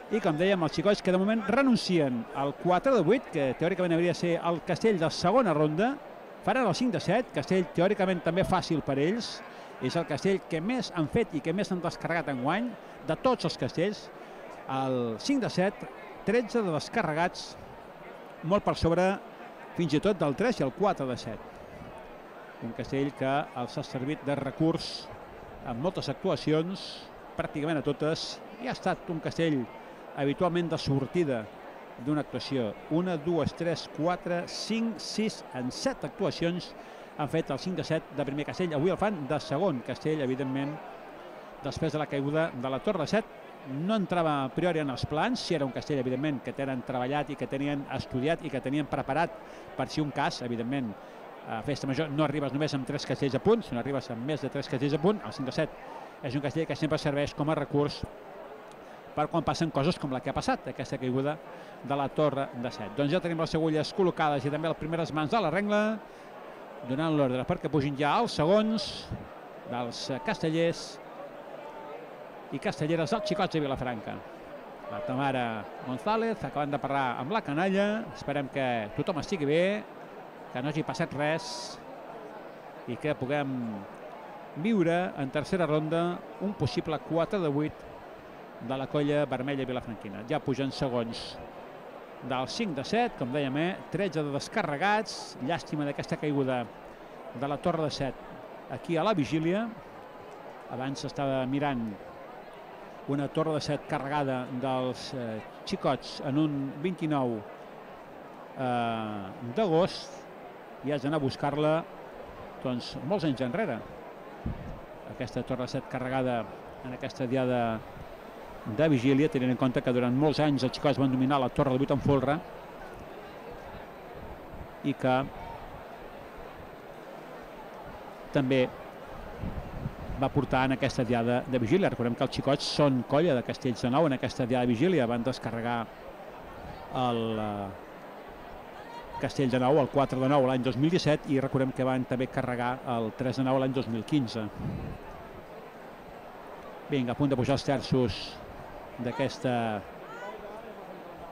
i com dèiem, els xicots que de moment renuncien al 4 de 8, que teòricament hauria de ser el castell de segona ronda, faran el 5 de 7, castell teòricament també fàcil per ells, és el castell que més han fet i que més han descarregat en guany de tots els castells. El 5 de 7, 13 de descarregats, molt per sobre fins i tot del 3 i el 4 de 7. Un castell que els ha servit de recurs en moltes actuacions, pràcticament a totes, i ha estat un castell habitualment de sortida d'una actuació. Una, dues, tres, quatre, cinc, sis, en set actuacions han fet el 5 de 7 de primer castell. Avui el fan de segon castell, evidentment, després de la caiguda de la Torre de 7. No entrava a priori en els plans, si era un castell, evidentment, que tenen treballat i que tenien estudiat i que tenien preparat per si un cas, evidentment, a Festa Major no arribes només amb tres castells a punt, sinó arribes amb més de tres castells a punt. El 5 de 7 és un castell que sempre serveix com a recurs per quan passen coses com la que ha passat, aquesta caiguda de la torre de 7. Doncs ja tenim les agulles col·locades i també les primeres mans de la regla donant l'ordre perquè pugin ja els segons dels castellers i castelleres dels xicots de Vilafranca. La Tamara González acabant de parlar amb la canalla. Esperem que tothom estigui bé, que no hagi passat res i que puguem viure en tercera ronda un possible 4 de 8 de la colla vermella vilafranquina. Ja pugen segons del 5 de 7, com dèiem, eh? 13 de descarregats, llàstima d'aquesta caiguda de la torre de 7 aquí a la vigília. Abans s'estava mirant una torre de 7 carregada dels eh, xicots en un 29 eh, d'agost i has d'anar a buscar-la doncs, molts anys enrere. Aquesta torre de 7 carregada en aquesta diada de vigília, tenint en compte que durant molts anys els xicots van dominar la Torre de 8 en folre i que també va portar en aquesta diada de vigília. Recordem que els xicots són colla de Castells de Nou en aquesta diada de vigília. Van descarregar el eh, Castell de Nou, el 4 de Nou l'any 2017 i recordem que van també carregar el 3 de Nou l'any 2015. Vinga, a punt de pujar els terços d'aquesta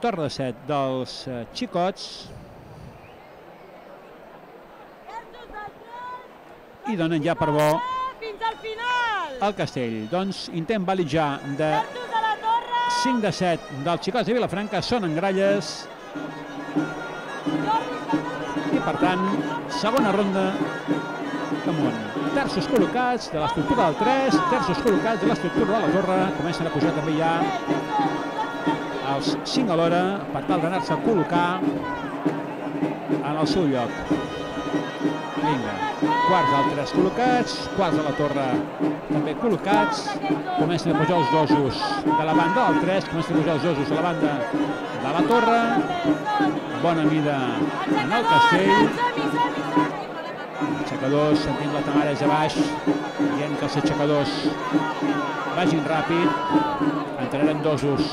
torre de set dels eh, xicots i donen ja per bo fins al final. el castell. Doncs intent vàlid ja de Terços de la torre. 5 de 7 dels xicots de Vilafranca són en gralles i per tant segona ronda amunt. Terços col·locats de l'estructura del 3, terços col·locats de l'estructura de la torre, comencen a pujar també ja els 5 a l'hora per tal d'anar-se a col·locar en el seu lloc. Vinga, quarts del 3 col·locats, quarts de la torre també col·locats, comencen a pujar els dosos de la banda del 3, comencen a pujar els dosos de la banda de la torre, bona mida en el castell, aixecadors, sentint la Tamara ja baix, dient que els aixecadors vagin ràpid, entraran dosos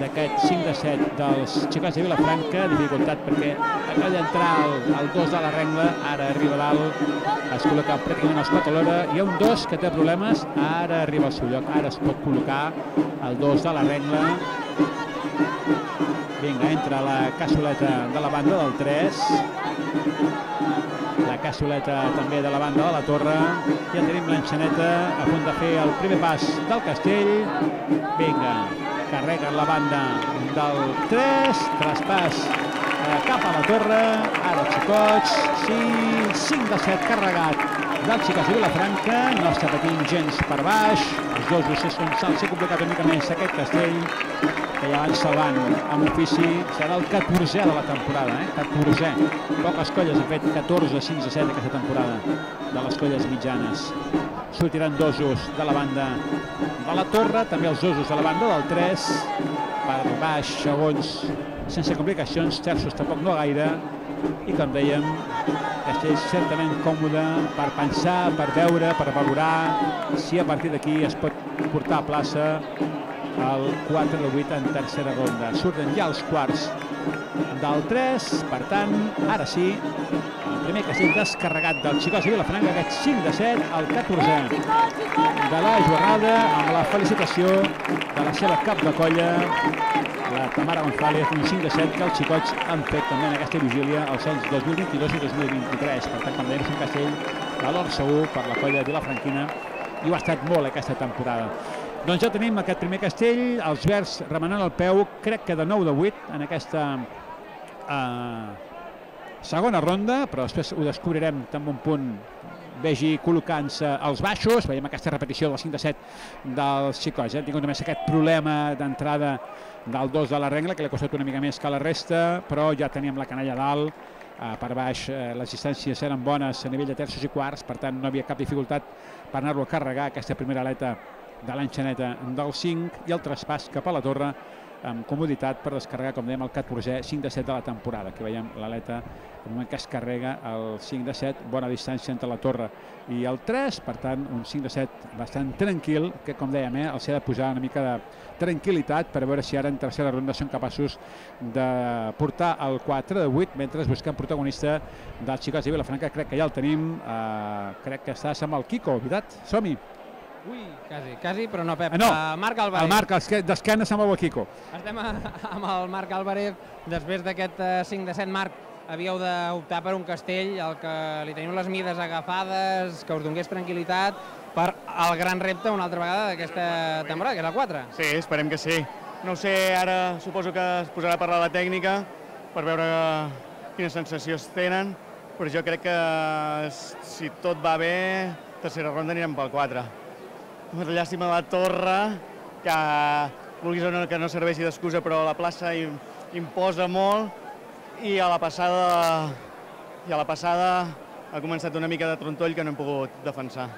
d'aquest 5 de 7 dels xicats de Vilafranca, dificultat perquè acaba d'entrar el, el 2 de la rengla, ara arriba dalt, es col·loca pràcticament als 4 a l'hora, hi ha un 2 que té problemes, ara arriba al seu lloc, ara es pot col·locar el 2 de la rengla, Vinga, entra la cassoleta de la banda del 3, la cassoleta també de la banda de la torre. Ja tenim l'enxaneta a punt de fer el primer pas del castell. Vinga, carrega la banda del 3, traspàs eh, cap a la torre. Ara xicots, sí, 5 de 7 carregat xicots de Vilafranca. No està patint gens per baix. Els dos docents són salts i complicat una mica més aquest castell que ja van salvant amb ofici, serà el 14è de la temporada, eh? 14è. Poques colles han fet 14, 5 a 7 aquesta temporada de les colles mitjanes. Sortiran dosos de la banda de la torre, també els dosos de la banda del 3, per baix, segons sense complicacions, terços tampoc no gaire, i com dèiem, Castells certament còmode per pensar, per veure, per valorar si a partir d'aquí es pot portar a plaça el 4 de 8 en tercera ronda. Surten ja els quarts del 3, per tant, ara sí, el primer castell descarregat del Xicós i Vilafranca, aquest 5 de 7, el 14 de la jornada, amb la felicitació de la seva cap de colla, la Tamara González, un 5 de 7 que els xicots han fet també en aquesta vigília els anys 2022 i 2023. Per tant, com dèiem, un castell de l'or segur per la colla de Vilafranquina i ho ha estat molt aquesta temporada. Doncs ja tenim aquest primer castell, els verds remenant el peu, crec que de 9 de 8 en aquesta eh, segona ronda, però després ho descobrirem també un punt vegi col·locant-se als baixos, veiem aquesta repetició del 5 de 7 dels xicots, eh? han tingut només aquest problema d'entrada del 2 de la regla, que li ha costat una mica més que la resta, però ja teníem la canalla dalt, eh, per baix eh, les distàncies eren bones a nivell de terços i quarts, per tant no havia cap dificultat per anar-lo a carregar, aquesta primera aleta de l'enxaneta del 5 i el traspàs cap a la torre amb comoditat per descarregar, com dèiem, el 14è 5 de 7 de la temporada. Aquí veiem l'aleta el moment que es carrega el 5 de 7, bona distància entre la torre i el 3, per tant, un 5 de 7 bastant tranquil, que com dèiem, eh, els ha de posar una mica de tranquil·litat per veure si ara en tercera ronda són capaços de portar el 4 de 8 mentre busquen protagonista del Xicots de Vilafranca. Crec que ja el tenim, eh, crec que estàs amb el Kiko, veritat? Som-hi! Ui, quasi, quasi, però no, Pep. Ah, no, Uh, Marc Álvarez. el Marc esque- d'esquena se'm el Kiko. Estem a, *laughs* amb el Marc Álvarez. Després d'aquest eh, 5 de 7, Marc, havíeu d'optar per un castell al que li teniu les mides agafades, que us donés tranquil·litat per al gran repte una altra vegada d'aquesta temporada, que és el 4. Sí, esperem que sí. No sé, ara suposo que es posarà a parlar la tècnica per veure quines sensacions tenen, però jo crec que si tot va bé, tercera ronda anirem pel 4. Una llàstima de la torre, que vulguis o no que no serveixi d'excusa, però la plaça im- imposa molt i a la passada i a la passada ha començat una mica de trontoll que no hem pogut defensar.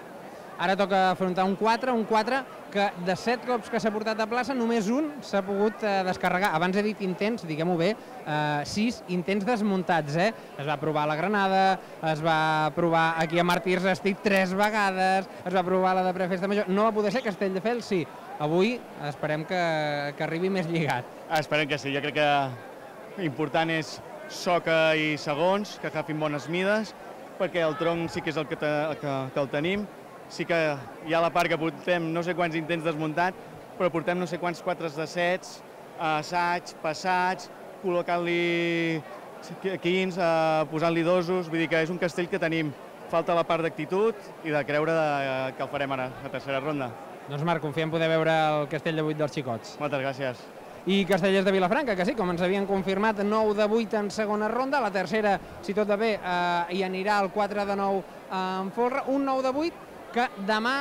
Ara toca afrontar un 4, un 4 que de 7 cops que s'ha portat a plaça, només un s'ha pogut eh, descarregar. Abans he dit intents, diguem-ho bé, eh, 6 intents desmuntats, eh? Es va provar la Granada, es va provar aquí a Martins estic 3 vegades, es va provar la de Prefesta Major, no va poder ser Castelldefels, sí. Avui esperem que, que arribi més lligat. Ah, esperem que sí, jo crec que important és soca i segons, que agafin bones mides, perquè el tronc sí que és el que, te, que, que el tenim. Sí que hi ha la part que portem no sé quants intents desmuntat, però portem no sé quants quatres de sets, assaig, passats, col·locant-li quins, eh, posant-li dosos, vull dir que és un castell que tenim. Falta la part d'actitud i de creure de, que el farem ara, a tercera ronda. Doncs Marc, confiem poder veure el castell de 8 dels xicots. Moltes gràcies. I Castellers de Vilafranca, que sí, com ens havien confirmat, 9 de 8 en segona ronda, la tercera, si tot va bé, eh, hi anirà el 4 de 9 en folre, un 9 de 8 que demà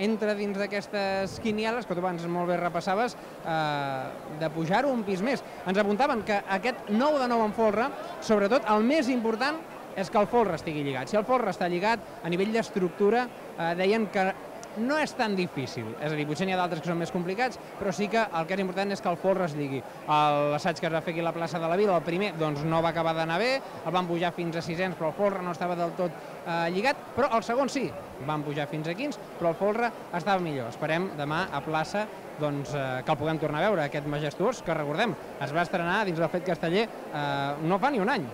entra dins d'aquestes quinieles, que tu abans molt bé repassaves, eh, de pujar-ho un pis més. Ens apuntaven que aquest 9 de 9 en folre, sobretot el més important és que el folre estigui lligat. Si el folre està lligat, a nivell d'estructura, eh, deien que no és tan difícil. És a dir, potser n'hi ha d'altres que són més complicats, però sí que el que és important és que el folre es lligui. L'assaig que es va fer aquí a la plaça de la Vila, el primer, doncs no va acabar d'anar bé, el van pujar fins a sisens, però el folre no estava del tot eh, lligat, però el segon sí, van pujar fins a quins, però el folre estava millor. Esperem demà a plaça doncs, eh, que el puguem tornar a veure, aquest majestuós, que recordem, es va estrenar dins del fet casteller eh, no fa ni un any.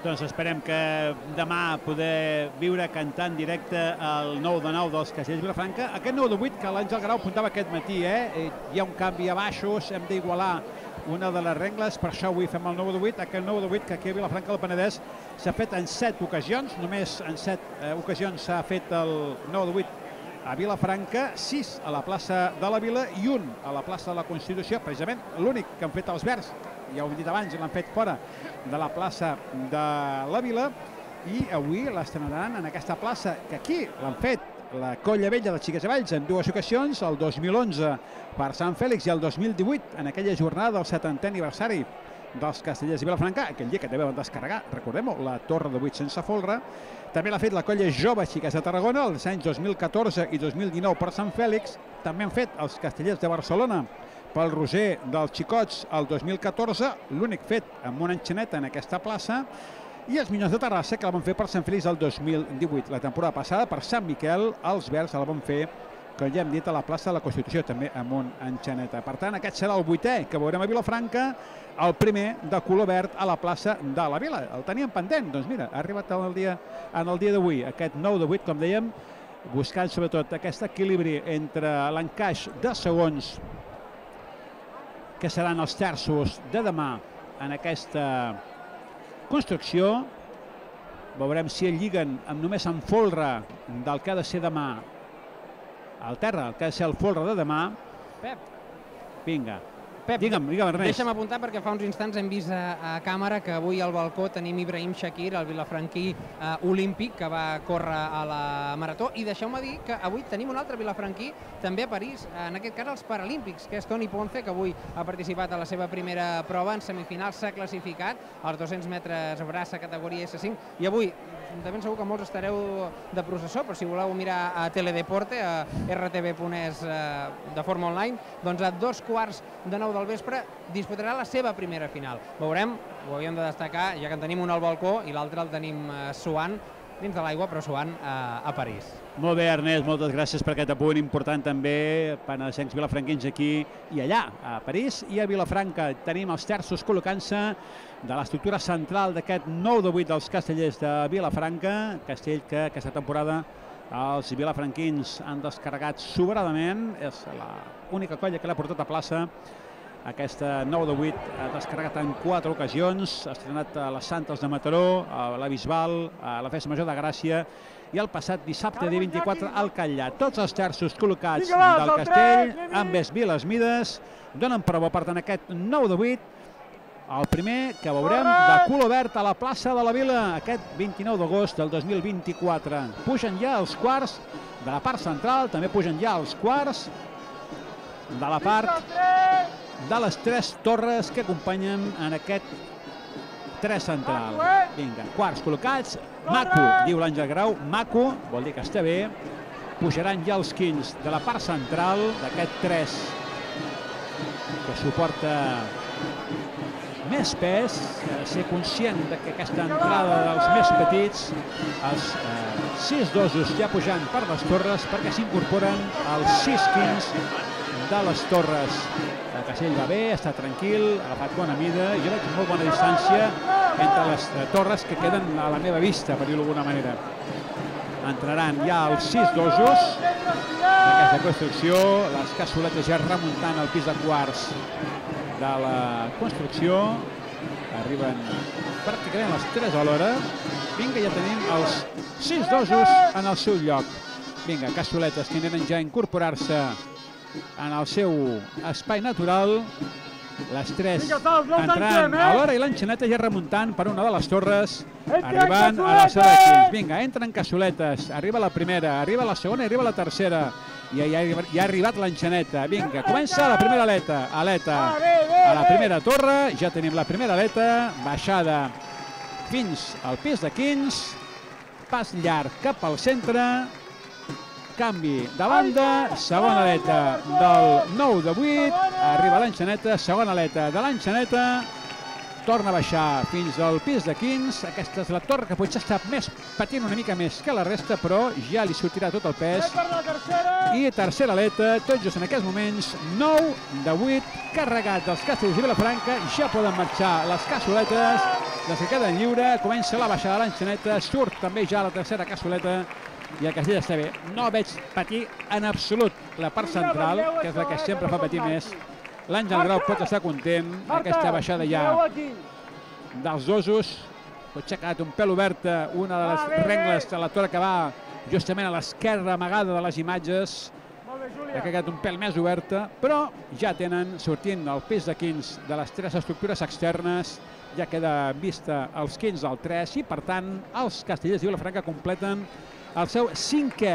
Doncs esperem que demà poder viure cantant directe el 9 de 9 dels Castells Vilafranca. Aquest 9 de 8 que l'Àngel Grau apuntava aquest matí, eh? Eh, Hi ha un canvi a baixos, hem d'igualar una de les regles, per això avui fem el 9 de 8. Aquest 9 de 8 que aquí a Vilafranca del Penedès s'ha fet en 7 ocasions, només en 7 eh, ocasions s'ha fet el 9 de 8 a Vilafranca, 6 a la plaça de la Vila i un a la plaça de la Constitució, precisament l'únic que han fet els Verds, ja ho he dit abans, l'han fet fora de la plaça de la Vila i avui l'estrenaran en aquesta plaça que aquí l'han fet la Colla Vella de Xiques Valls en dues ocasions, el 2011 per Sant Fèlix i el 2018 en aquella jornada del 70è aniversari dels Castellers de Vilafranca, aquell dia que també van descarregar, recordem-ho, la Torre de 8 sense folre. També l'ha fet la colla Jove Xiques de Tarragona els anys 2014 i 2019 per Sant Fèlix. També han fet els Castellers de Barcelona pel Roser dels Xicots el 2014, l'únic fet amb una enxaneta en aquesta plaça, i els Minyons de Terrassa, que la van fer per Sant Félix el 2018. La temporada passada, per Sant Miquel, els Verds la van fer que ja hem dit a la plaça de la Constitució, també amb un enxaneta. Per tant, aquest serà el vuitè que veurem a Vilafranca, el primer de color verd a la plaça de la Vila. El teníem pendent, doncs mira, ha arribat en el dia en el dia d'avui, aquest 9 de 8, com dèiem, buscant sobretot aquest equilibri entre l'encaix de segons que seran els terços de demà en aquesta construcció. Veurem si el lliguen amb només en folre del que ha de ser demà al terra, el que ha de ser el folre de demà. Pep, Vinga, Pep, digue'm, digue'm, Ernest. Deixa'm apuntar perquè fa uns instants hem vist a, a càmera que avui al balcó tenim Ibrahim Shakir, el vilafranquí eh, olímpic, que va córrer a la marató. I deixeu-me dir que avui tenim un altre vilafranquí, també a París, en aquest cas els Paralímpics, que és Toni Ponce, que avui ha participat a la seva primera prova en semifinal, s'ha classificat als 200 metres braça categoria S5, i avui de ben segur que molts estareu de processó, però si voleu mirar a Teledeporte, a RTV.es eh, de forma online, doncs a dos quarts de nou del vespre disputarà la seva primera final. Veurem, ho havíem de destacar, ja que en tenim un al balcó i l'altre el tenim eh, suant dins de l'aigua, però suant eh, a París. Molt bé, Ernest, moltes gràcies per aquest apunt important també, penesencs vilafranquins aquí i allà, a París i a Vilafranca. Tenim els terços col·locant-se de l'estructura central d'aquest 9 de 8 dels castellers de Vilafranca, castell que aquesta temporada els vilafranquins han descarregat sobradament, és l'única colla que l'ha portat a plaça aquesta 9 de 8 ha descarregat en quatre ocasions, ha estrenat a les Santes de Mataró, a la Bisbal, a la Festa Major de Gràcia i el passat dissabte, dia 24, al Catllà. Tots els terços col·locats del castell, amb més viles mides, donen prova, per tant, aquest 9 de 8, el primer que veurem de color verd a la plaça de la Vila aquest 29 d'agost del 2024. Pugen ja els quarts de la part central, també pugen ja els quarts de la part de les tres torres que acompanyen en aquest 3 central. Vinga, quarts col·locats, maco, diu l'Àngel Grau, maco, vol dir que està bé, pujaran ja els quins de la part central d'aquest 3 que suporta més pes, eh, ser conscient de que aquesta entrada dels més petits, els eh, sis dosos ja pujant per les torres perquè s'incorporen els sis quins de les torres. El castell va bé, està tranquil, ha agafat bona mida, jo veig molt bona distància entre les eh, torres que queden a la meva vista, per dir-ho d'alguna manera. Entraran ja els sis dosos d'aquesta construcció, les cassoletes ja remuntant el pis de quarts de la construcció. Arriben pràcticament les 3 a l'hora. Vinga, ja tenim els 6 dosos en el seu lloc. Vinga, cassoletes que aniran ja a incorporar-se en el seu espai natural. Les 3 entrant a l'hora i l'enxaneta ja remuntant per una de les torres, arribant a la seva equips. Vinga, entren cassoletes, arriba la primera, arriba la segona i arriba la tercera. I ja, ja ha arribat l'enxaneta. Vinga, comença la primera aleta. Aleta a la primera torre. Ja tenim la primera aleta. Baixada fins al pis de Quins. Pas llarg cap al centre. Canvi de banda. Segona aleta del 9 de 8. Arriba l'enxaneta. Segona aleta de l'enxaneta torna a baixar fins al pis de Quins. Aquesta és la torre que potser està més patint una mica més que la resta, però ja li sortirà tot el pes. I tercera aleta, tot just en aquests moments, 9 de 8, carregat dels castells de Vilafranca. Ja poden marxar les cassoletes, les que queden lliure. Comença la baixada de l'enxaneta, surt també ja la tercera cassoleta i el castell està bé. No veig patir en absolut la part central, que és la que sempre fa patir més L'Àngel Grau pot estar content aquesta baixada ja dels dosos. Potser ha quedat un pèl oberta una de les rengles de la torre que va justament a l'esquerra amagada de les imatges. Ha quedat un pèl més oberta, però ja tenen sortint el pis de quins de les tres estructures externes. Ja queda vista els quins del 3 i, per tant, els castellers de Vilafranca completen el seu cinquè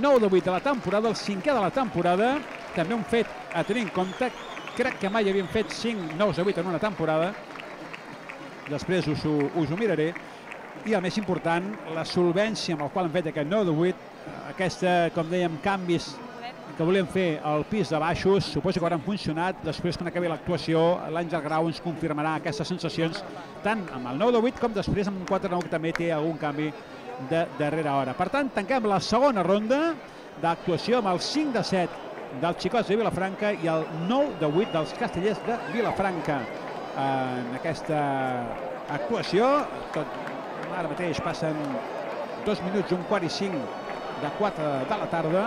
9 de 8 de la temporada, el cinquè de la temporada. També un fet a tenir en compte crec que mai havien fet 5 9 de 8 en una temporada. Després us ho, us ho miraré. I el més important, la solvència amb el qual han fet aquest 9 de 8, aquesta, com dèiem, canvis que volien fer el pis de baixos, suposo que hauran funcionat, després quan acabi l'actuació l'Àngel Grau ens confirmarà aquestes sensacions tant amb el 9 de 8 com després amb un 4 9 que també té algun canvi de darrera hora. Per tant, tanquem la segona ronda d'actuació amb el 5 de 7 dels xicots de Vilafranca i el 9 de 8 dels castellers de Vilafranca. En aquesta actuació, tot ara mateix passen dos minuts, un quart i cinc de 4 de la tarda,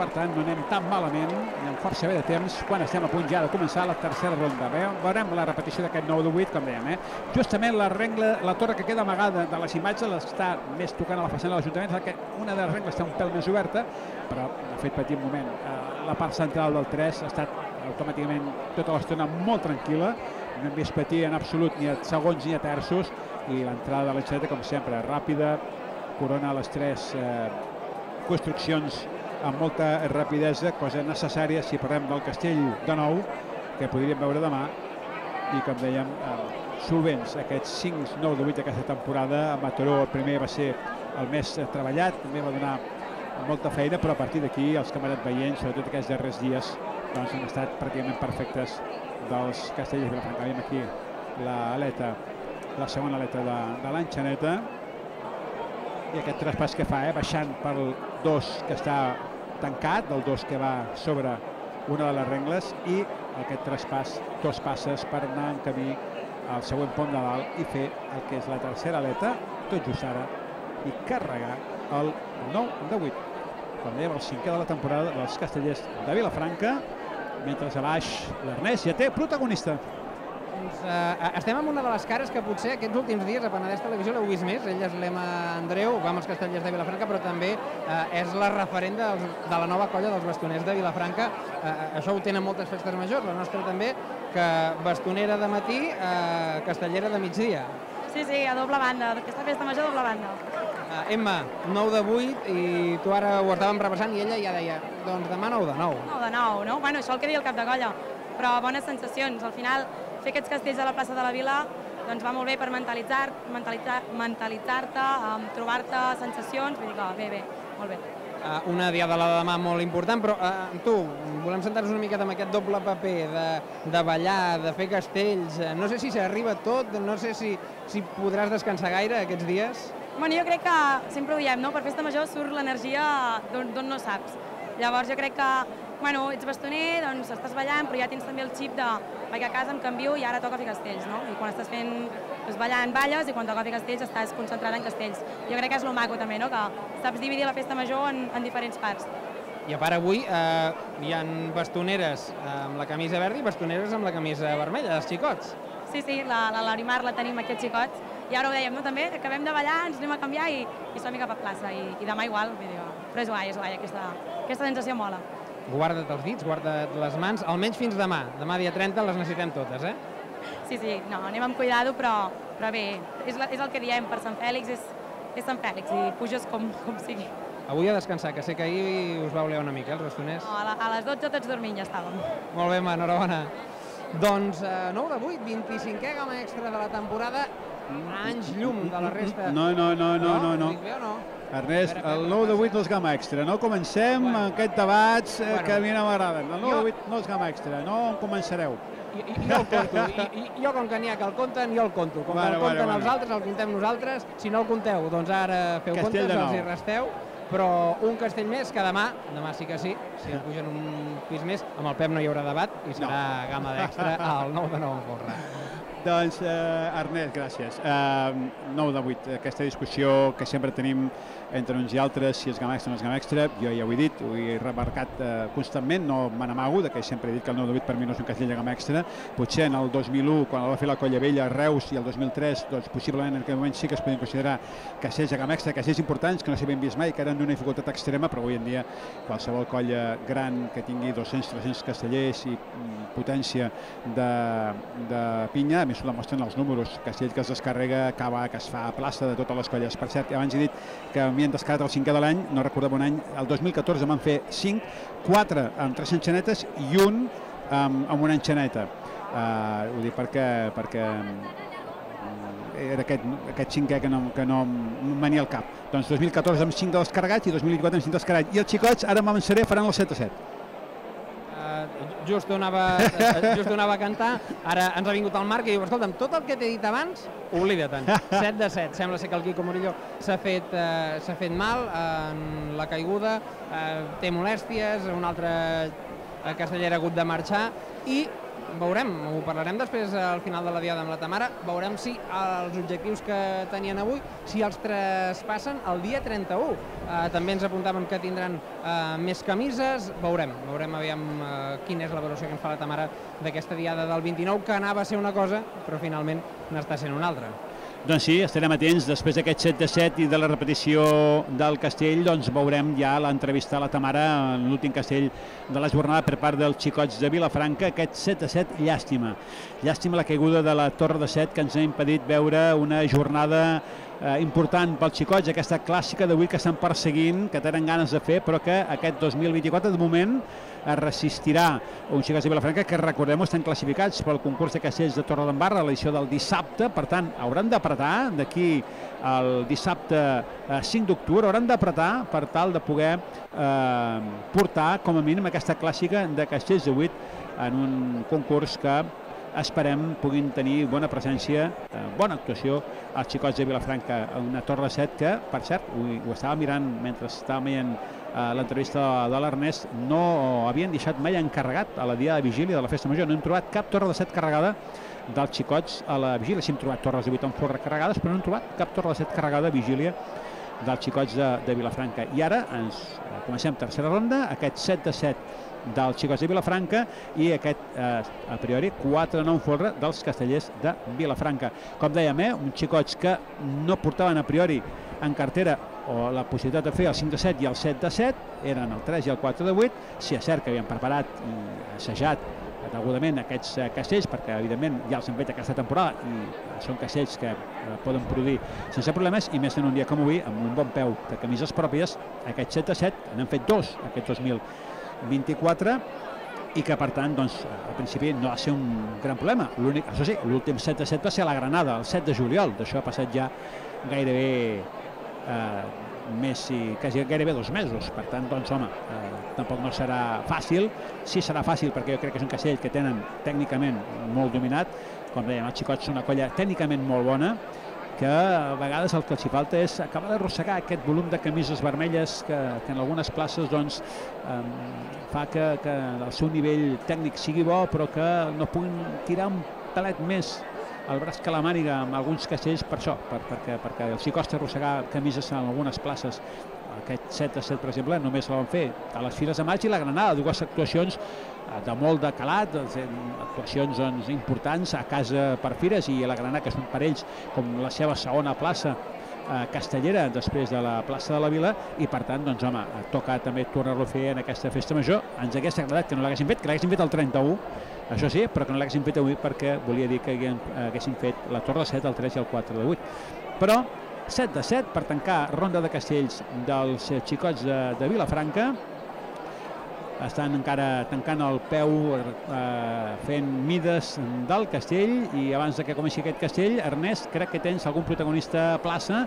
per tant no anem tan malament i amb força bé de temps quan estem a punt ja de començar la tercera ronda. Ve, veurem la repetició d'aquest 9 de 8, com dèiem. Eh? Justament la, rengla, la torre que queda amagada de les imatges està més tocant a la façana de l'Ajuntament, que una de les rengles està un pèl més oberta, però ha fet patir un moment. Eh, la part central del 3 ha estat automàticament tota l'estona molt tranquil·la, no hem vist patir en absolut ni a segons ni a terços, i l'entrada de l'enxaneta, com sempre, ràpida, corona les tres eh, construccions amb molta rapidesa, cosa necessària si parlem del castell de nou, que podríem veure demà, i com dèiem, solvents aquests 5 9 de 8 d'aquesta temporada. A Mataró el primer va ser el més treballat, també va donar molta feina, però a partir d'aquí els que hem anat veient, sobretot aquests darrers dies, doncs han estat pràcticament perfectes dels castells de Vilafranca. Veiem aquí l'aleta, la segona aleta de, de l'enxaneta, i aquest traspàs que fa, eh, baixant pel 2 que està tancat, del 2 que va sobre una de les rengles i aquest traspàs, dos passes per anar en camí al següent pont de dalt i fer el que és la tercera aleta, tot just ara, i carregar el 9 de 8. Com dèiem, el cinquè de la temporada dels castellers de Vilafranca, mentre a baix l'Ernest ja té protagonista. Doncs, eh, estem amb una de les cares que potser aquests últims dies a Penedès Televisió l'heu vist més. Ella és l'Ema Andreu, va amb els castellers de Vilafranca, però també eh, és la referent dels, de la nova colla dels bastoners de Vilafranca. Eh, això ho tenen moltes festes majors, la nostra també, que bastonera de matí, eh, castellera de migdia. Sí, sí, a doble banda, aquesta festa major a doble banda. Uh, Emma, 9 de 8 i tu ara ho estàvem repassant i ella ja deia, doncs demà 9 de 9. 9 de 9, no? Bueno, això el que diu el cap de colla, però bones sensacions. Al final, fer aquests castells a la plaça de la Vila doncs va molt bé per mentalitzar-te, mentalitzar, mentalitzar um, trobar-te sensacions, vull dir que bé, bé, molt bé. Uh, una diada la de demà molt important, però uh, tu, volem sentar-nos una miqueta amb aquest doble paper de, de ballar, de fer castells, uh, no sé si s'arriba tot, no sé si, si podràs descansar gaire aquests dies. Bueno, jo crec que sempre ho diem, no? per festa major surt l'energia d'on no saps. Llavors jo crec que bueno, ets bastoner, doncs estàs ballant, però ja tens també el xip de vaig a casa, em canvio i ara toca fer castells, no? I quan estàs fent, doncs, ballant, balles, i quan toca fer castells estàs concentrat en castells. Jo crec que és lo maco també, no? Que saps dividir la festa major en, en diferents parts. I a part avui eh, hi ha bastoneres amb la camisa verda i bastoneres amb la camisa vermella, dels xicots. Sí, sí, la, la Laurimar la tenim aquí als xicots, i ara ho dèiem, no? també, acabem de ballar, ens anem a canviar i, i som cap a plaça, i, i demà igual, vull dir, però és guai, és guai, aquesta, aquesta sensació mola guarda't els dits, guarda't les mans, almenys fins demà. Demà, dia 30, les necessitem totes, eh? Sí, sí, no, anem amb cuidado, però, però bé, és, la, és el que diem, per Sant Fèlix és, és Sant Fèlix i puges com, com sigui. Avui a descansar, que sé que ahir us vau liar una mica, eh, els bastoners. No, a, la, a les 12 tots dormint ja estàvem. Molt bé, ma, enhorabona. Doncs eh, 9 de 8, 25è gama extra de la temporada, anys llum de la resta. No, no, no, no, no. no. Dic bé o no? Ernest, el 9 de 8 no és gama extra. No comencem bueno. debats eh, bueno. que a mi no m'agraden. El 9 jo... de 8 no és gama extra, no en començareu. I, i, jo el conto, I, i, jo com que n'hi ha que el compten, jo el conto. Com bueno, que el compten bueno, els bueno. altres, el contem nosaltres. Si no el compteu, doncs ara feu Castell comptes, els hi resteu. Però un castell més que demà, demà sí que sí, si el pugen un pis més, amb el Pep no hi haurà debat i serà no. gama d'extra al 9 de 9 en Forra. *laughs* Doncs, eh, Ernest, gràcies. Eh, 9 de 8, aquesta discussió que sempre tenim entre uns i altres, si és gamma extra o no és gamma extra, jo ja ho he dit, ho he remarcat eh, constantment, no me n'amago, que sempre he dit que el 9 de 8 per mi no és un castell de gamma extra, potser en el 2001, quan el va fer la Colla Vella, Reus, i el 2003, doncs possiblement en aquell moment sí que es podien considerar castells de gamma extra, castells importants, que no s'havien vist mai, que eren d'una dificultat extrema, però avui en dia qualsevol colla gran que tingui 200-300 castellers i mm, potència de, de pinya, a més ho demostren els números, castell que es descarrega, cava, que es fa a plaça de totes les colles. Per cert, abans he dit que m'havien descarregat el cinquè de l'any, no recordava un any, el 2014 van fer 5, 4 amb 3 enxanetes i un amb, amb una enxaneta. Uh, ho dic perquè, perquè era aquest, aquest cinquè que no, que no venia al cap. Doncs 2014 amb 5 descarregats i 2024 amb 5 descarregats. I els xicots, ara m'avançaré, faran el 7 a 7. Just, donava, uh, just donava a cantar, ara ens ha vingut el Marc i diu, escolta'm, tot el que t'he dit abans, oblida-te'n. 7 de 7. Sembla ser que el Quico Murillo s'ha fet, uh, s'ha fet mal en la caiguda, uh, té molèsties, un altre uh, casteller ha hagut de marxar i veurem, ho parlarem després al final de la diada amb la Tamara, veurem si els objectius que tenien avui, si els traspassen el dia 31. Eh, també ens apuntàvem que tindran eh, més camises, veurem, veurem aviam eh, quina és la valoració que ens fa la Tamara d'aquesta diada del 29, que anava a ser una cosa, però finalment n'està sent una altra. Doncs sí, estarem atents. Després d'aquest 7 de 7 i de la repetició del castell, doncs veurem ja l'entrevista a la Tamara en l'últim castell de la jornada per part dels xicots de Vilafranca. Aquest 7 de 7, llàstima. Llàstima la caiguda de la Torre de 7 que ens ha impedit veure una jornada eh, important pels xicots, aquesta clàssica d'avui que estan perseguint, que tenen ganes de fer, però que aquest 2024 de moment es resistirà un xicots de Vilafranca que recordem estan classificats pel concurs de castells de Torre a l'edició del dissabte, per tant hauran d'apretar d'aquí el dissabte eh, 5 d'octubre, hauran d'apretar per tal de poder eh, portar com a mínim aquesta clàssica de castells de 8 en un concurs que esperem puguin tenir bona presència, eh, bona actuació als xicots de Vilafranca, una torre set que, per cert, ho, ho estava mirant mentre estava veient eh, l'entrevista de l'Ernest, no havien deixat mai encarregat a la dia de vigília de la festa major, no hem trobat cap torre de set carregada dels xicots a la vigília, sí hem trobat torres de 8 en forra carregades, però no hem trobat cap torre de set carregada a vigília dels xicots de, de Vilafranca. I ara ens eh, comencem tercera ronda, aquest 7 de 7 dels xicots de Vilafranca i aquest, eh, a priori, 4 de 9 folre dels castellers de Vilafranca. Com dèiem, eh, uns xicots que no portaven a priori en cartera o la possibilitat de fer el 5 de 7 i el 7 de 7, eren el 3 i el 4 de 8, si és cert que havien preparat i assajat degudament aquests eh, castells, perquè evidentment ja els han fet aquesta temporada i són castells que eh, poden produir sense problemes i més en un dia com avui, amb un bon peu de camises pròpies, aquests 7 de 7 n'han fet dos aquest 2024 i que per tant doncs, al principi no va ser un gran problema. L'únic, això sí, l'últim 7 de 7 va ser a la Granada, el 7 de juliol, d'això ha passat ja gairebé eh, més i quasi gairebé dos mesos. Per tant, doncs, home, eh, tampoc no serà fàcil. Sí serà fàcil perquè jo crec que és un castell que tenen tècnicament molt dominat. Com dèiem, els xicots són una colla tècnicament molt bona, que a vegades el que els falta és acabar d'arrossegar aquest volum de camises vermelles que, que en algunes places doncs, eh, fa que, que el seu nivell tècnic sigui bo però que no puguin tirar un pelet més el braç que la màniga amb alguns castells per això, per, perquè, perquè els hi costa arrossegar camises en algunes places aquest 7 de 7, per exemple, només la van fer a les files de maig i la Granada, dues actuacions eh, de molt de calat, actuacions doncs, importants a casa per fires i a la Granada, que són per ells com la seva segona plaça eh, castellera després de la plaça de la Vila i per tant, doncs home, toca també tornar-lo a fer en aquesta festa major. Ens hagués agradat que no l'haguessin fet, que l'haguessin fet el 31, això sí, però que no l'haguessin fet avui perquè volia dir que haguessin fet la Torre 7, el 3 i el 4 de 8. Però 7 de 7 per tancar ronda de castells dels xicots de, de Vilafranca. Estan encara tancant el peu, eh, fent mides del castell i abans de que comenci aquest castell, Ernest, crec que tens algun protagonista a plaça,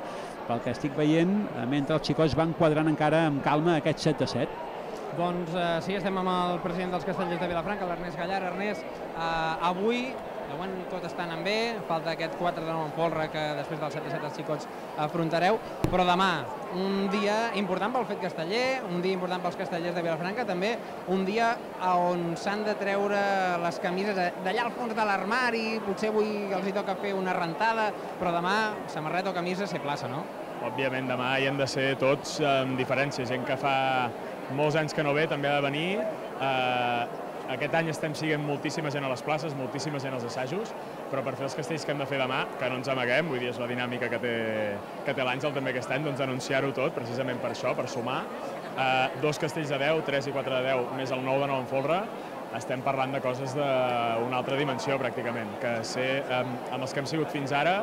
pel que estic veient, eh, mentre els xicots van quadrant encara amb calma aquest 7 de 7. Doncs eh, sí, estem amb el president dels Castellers de Vilafranca, l'Ernest Gallar. Ernest, eh, avui de moment tot està anant bé, falta aquest 4 de 9 en folre que després del 7 de 7 els xicots afrontareu, però demà un dia important pel fet casteller, un dia important pels castellers de Vilafranca, també un dia on s'han de treure les camises d'allà al fons de l'armari, potser avui els hi toca fer una rentada, però demà samarreta o camisa ser plaça, no? Òbviament, demà hi hem de ser tots amb diferència, gent que fa molts anys que no ve també ha de venir, eh, aquest any estem siguent moltíssima gent a les places, moltíssima gent als assajos, però per fer els castells que hem de fer demà, que no ens amaguem, vull dir, és la dinàmica que té, que té l'Àngel també aquest any, doncs anunciar-ho tot, precisament per això, per sumar. Eh, dos castells de 10, 3 i 4 de 10, més el 9 de 9 en folre, estem parlant de coses d'una altra dimensió, pràcticament, que ser, eh, amb els que hem sigut fins ara,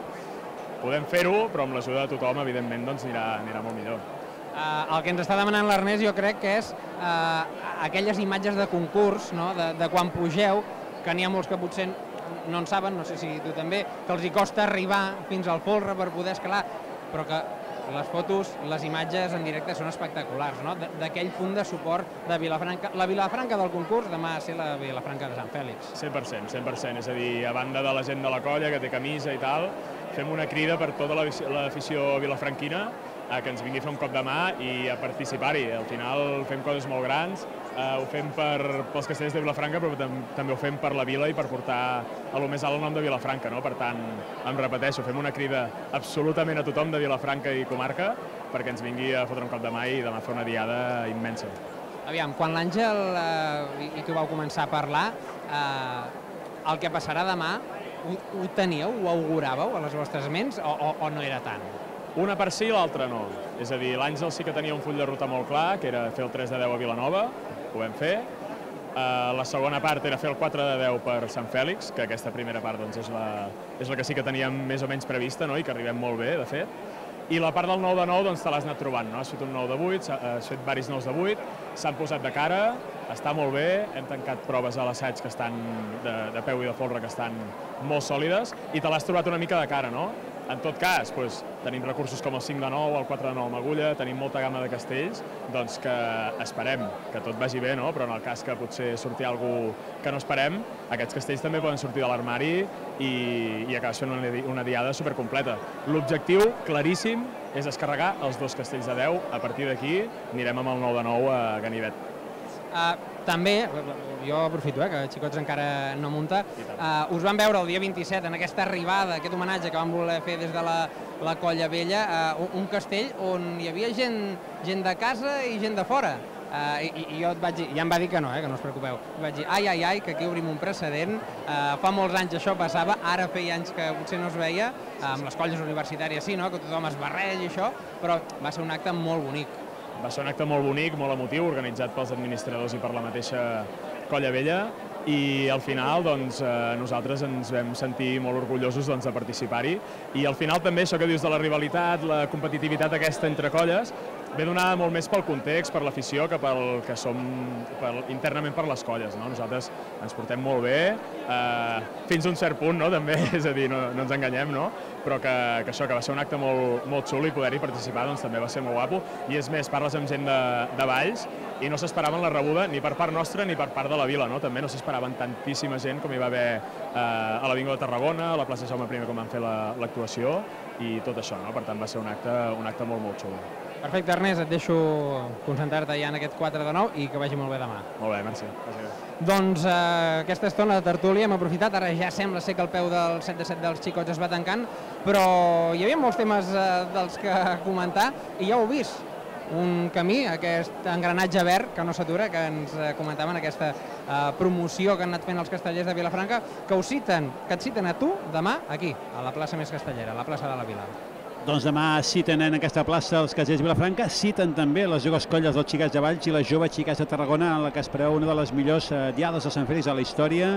podem fer-ho, però amb l'ajuda de tothom, evidentment, doncs anirà, anirà molt millor. Uh, el que ens està demanant l'Ernest jo crec que és uh, aquelles imatges de concurs, no? de, de quan pugeu, que n'hi ha molts que potser no en saben, no sé si tu també, que els hi costa arribar fins al folre per poder escalar, però que les fotos, les imatges en directe són espectaculars, no? D'aquell punt de suport de Vilafranca. La Vilafranca del concurs demà ser la Vilafranca de Sant Fèlix. 100%, 100%. És a dir, a banda de la gent de la colla que té camisa i tal, fem una crida per tota l'afici- l'afició vilafranquina a que ens vingui a fer un cop de mà i a participar-hi. Al final fem coses molt grans, eh, ho fem per, pels castells de Vilafranca, però tam també ho fem per la vila i per portar a lo més alt el nom de Vilafranca. No? Per tant, em repeteixo, fem una crida absolutament a tothom de Vilafranca i comarca perquè ens vingui a fotre un cop de mà i demà fer una diada immensa. Aviam, quan l'Àngel eh, i, tu vau començar a parlar, eh, el que passarà demà, ho, ho teníeu, ho auguràveu a les vostres ments o, o, o no era tant? Una per sí i l'altra no. És a dir, l'Àngel sí que tenia un full de ruta molt clar, que era fer el 3 de 10 a Vilanova, ho vam fer. Uh, la segona part era fer el 4 de 10 per Sant Fèlix, que aquesta primera part doncs, és, la, és la que sí que teníem més o menys prevista no? i que arribem molt bé, de fet. I la part del 9 de 9 doncs, te l'has anat trobant, no? has fet un 9 de 8, s'ha- has fet varis 9 de 8, s'han posat de cara, està molt bé, hem tancat proves a l'assaig que estan de, de peu i de folre que estan molt sòlides i te l'has trobat una mica de cara, no? En tot cas, doncs, tenim recursos com el 5 de 9, el 4 de 9 amb agulla, tenim molta gamma de castells, doncs que esperem que tot vagi bé, no? però en el cas que potser surti algú que no esperem, aquests castells també poden sortir de l'armari i, i acabes fent una, una diada supercompleta. L'objectiu, claríssim, és descarregar els dos castells de 10. A partir d'aquí anirem amb el 9 de 9 a Ganivet. Uh, també, jo aprofito eh, que Xicots encara no munta, uh, us van veure el dia 27 en aquesta arribada, aquest homenatge que vam voler fer des de la, la Colla Vella, un, un castell on hi havia gent, gent de casa i gent de fora. Uh, i, I jo et vaig dir, ja em va dir que no, eh, que no us preocupeu. I vaig dir, ai, ai, ai, que aquí obrim un precedent. Uh, fa molts anys això passava, ara feia anys que potser no es veia, uh, amb les colles universitàries sí, no? que tothom es barreja i això, però va ser un acte molt bonic. Va ser un acte molt bonic, molt emotiu, organitzat pels administradors i per la mateixa Colla Vella i al final doncs, eh, nosaltres ens vam sentir molt orgullosos doncs, de participar-hi i al final també això que dius de la rivalitat, la competitivitat aquesta entre colles ve donada molt més pel context, per l'afició, que pel que som per, internament per les colles. No? Nosaltres ens portem molt bé, eh, fins a un cert punt, no? també, *laughs* és a dir, no, no ens enganyem, no? però que, que això, que va ser un acte molt, molt xulo i poder-hi participar doncs, també va ser molt guapo. I és més, parles amb gent de, de Valls i no s'esperaven la rebuda ni per part nostra ni per part de la vila, no? també no s'esperaven tantíssima gent com hi va haver eh, a l'Avinguda de Tarragona, a la plaça Jaume I, com van fer la- l'actuació, i tot això, no? per tant va ser un acte, un acte molt, molt xulo. Perfecte, Ernest, et deixo concentrar-te ja en aquest 4 de 9 i que vagi molt bé demà. Molt bé, merci. Gràcies. Doncs eh, aquesta estona de tertúlia hem aprofitat, ara ja sembla ser que el peu del 7 de 7 dels xicots es va tancant, però hi havia molts temes eh, dels que comentar i ja ho heu vist, un camí, aquest engranatge verd que no s'atura, que ens eh, comentaven aquesta eh, promoció que han anat fent els castellers de Vilafranca, que us citen, que et citen a tu demà aquí, a la plaça més castellera, a la plaça de la Vila. Doncs demà citen en aquesta plaça els casers Vilafranca, citen també les joves colles dels Xicats de Valls i les joves Xicats de Tarragona, en la que es preveu una de les millors eh, diades de Sant Fèlix de la història.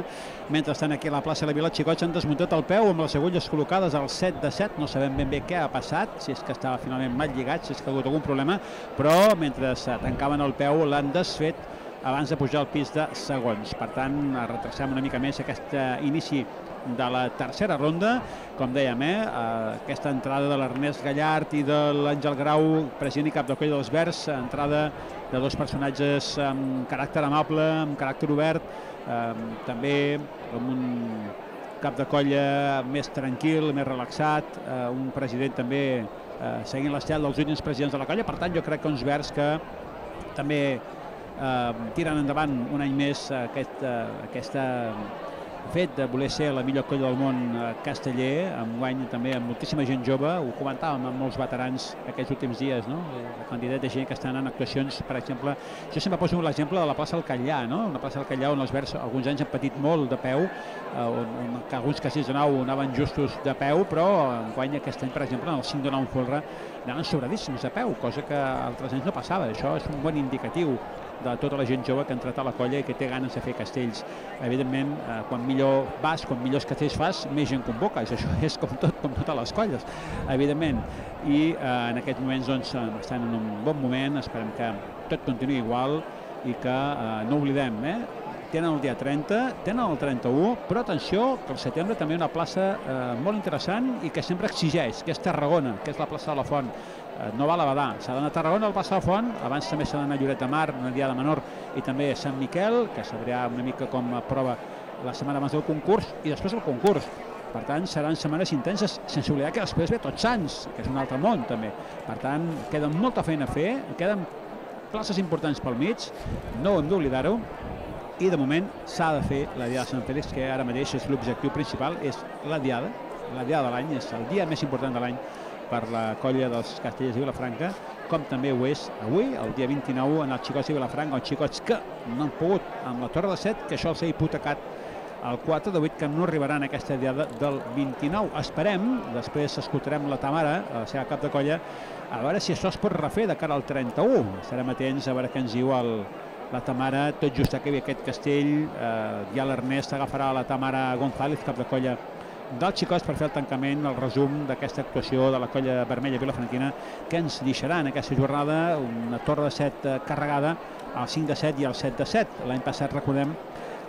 Mentre estan aquí a la plaça de la Vila, els xicots han desmuntat el peu amb les agulles col·locades al 7 de 7. No sabem ben bé què ha passat, si és que estava finalment mal lligat, si és que ha hagut algun problema, però mentre eh, tancaven el peu l'han desfet abans de pujar al pis de segons. Per tant, retrasem una mica més aquest eh, inici de la tercera ronda. Com dèiem, eh, eh, aquesta entrada de l'Ernest Gallart i de l'Àngel Grau, president i cap de coll dels Verds, entrada de dos personatges amb caràcter amable, amb caràcter obert, eh, també amb un cap de colla més tranquil, més relaxat, eh, un president també eh, seguint l'estel dels últims presidents de la colla. Per tant, jo crec que uns Verds que també eh, tiren endavant un any més aquest, eh, aquesta fet de voler ser la millor colla del món eh, casteller, amb guany també amb moltíssima gent jove, ho comentàvem amb molts veterans aquests últims dies, no? Eh, la quantitat de gent que estan en actuacions, per exemple, jo sempre poso l'exemple de la plaça del Catllà, no? una plaça del Catllà on els verds alguns anys han patit molt de peu, eh, on, on que alguns castells de nau anaven justos de peu, però guany aquest any, per exemple, en el 5 de nou folre anaven sobradíssims de peu, cosa que altres anys no passava. Això és un bon indicatiu de tota la gent jove que ha entrat a la colla i que té ganes de fer castells. Evidentment, eh, quan millor vas, quan millors castells fas, més gent convoques. Això és com tot, com totes les colles, evidentment. I eh, en aquests moments doncs, eh, estan en un bon moment, esperem que tot continuï igual i que no oblidem, eh, tenen el dia 30, tenen el 31, però atenció, que al setembre també una plaça eh, molt interessant i que sempre exigeix, que és Tarragona, que és la plaça de la Font. Eh, no val a badar, s'ha d'anar a Tarragona al de Font, abans també s'ha d'anar a Lloret de Mar, una diada menor, i també a Sant Miquel, que s'obrirà una mica com a prova la setmana abans del concurs, i després el concurs. Per tant, seran setmanes intenses, sense oblidar que després ve Tots Sants, que és un altre món, també. Per tant, queda molta feina a fer, queden places importants pel mig, no hem d'oblidar-ho, i de moment s'ha de fer la Diada de Sant Fèlix, que ara mateix és l'objectiu principal, és la Diada, la Diada de l'any, és el dia més important de l'any per la colla dels castellers de Vilafranca, com també ho és avui, el dia 29, en els xicots de Vilafranca, els xicots que no han pogut amb la Torre de Set, que això els ha hipotecat el 4 de 8 que no arribaran a aquesta diada del 29. Esperem, després escoltarem la Tamara, la seva cap de colla, a veure si això es pot refer de cara al 31. Estarem atents a veure què ens diu el, la Tamara, tot just aquí aquest castell, eh, ja l'Ernest agafarà la Tamara González, cap de colla dels xicots per fer el tancament, el resum d'aquesta actuació de la colla vermella vilafranquina que ens deixarà en aquesta jornada una torre de 7 carregada al 5 de 7 i al 7 de 7. L'any passat, recordem,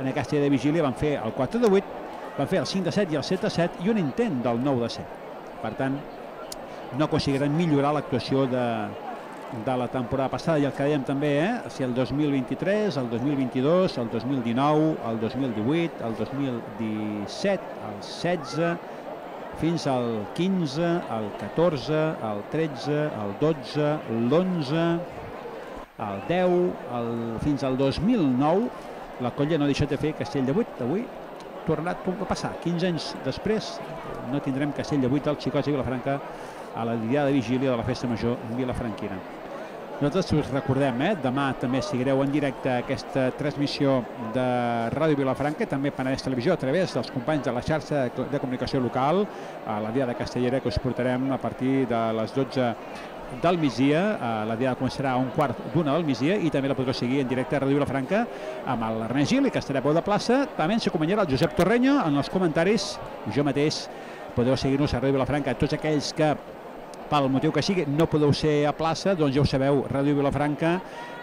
en aquesta de vigília van fer el 4 de 8, van fer el 5 de 7 i el 7 de 7 i un intent del 9 de 7. Per tant, no aconseguiran millorar l'actuació de, de la temporada passada i el que dèiem també, eh? si el 2023, el 2022, el 2019, el 2018, el 2017, el 16, fins al 15, el 14, el 13, el 12, l'11, el 10, el, fins al 2009, la colla no ha deixat de fer Castell de 8. Avui tornat a passar. 15 anys després no tindrem Castell de 8 al Xicots i Vilafranca a la dia de vigília de la festa major vilafranquina. Nosaltres us recordem, eh? demà també seguireu en directe aquesta transmissió de Ràdio Vilafranca, també Penedès Televisió, a través dels companys de la xarxa de comunicació local, a la Dia de Castellera, que us portarem a partir de les 12 del migdia. Eh, la diada començarà a un quart d'una del migdia i també la podreu seguir en directe a Ràdio Vilafranca amb l'Ernest Gili, que estarà a peu de plaça. També ens acompanyarà el Josep Torreño en els comentaris. Jo mateix podeu seguir-nos a Ràdio Vilafranca. Tots aquells que pel motiu que sigui, no podeu ser a plaça, doncs ja ho sabeu, Ràdio Vilafranca,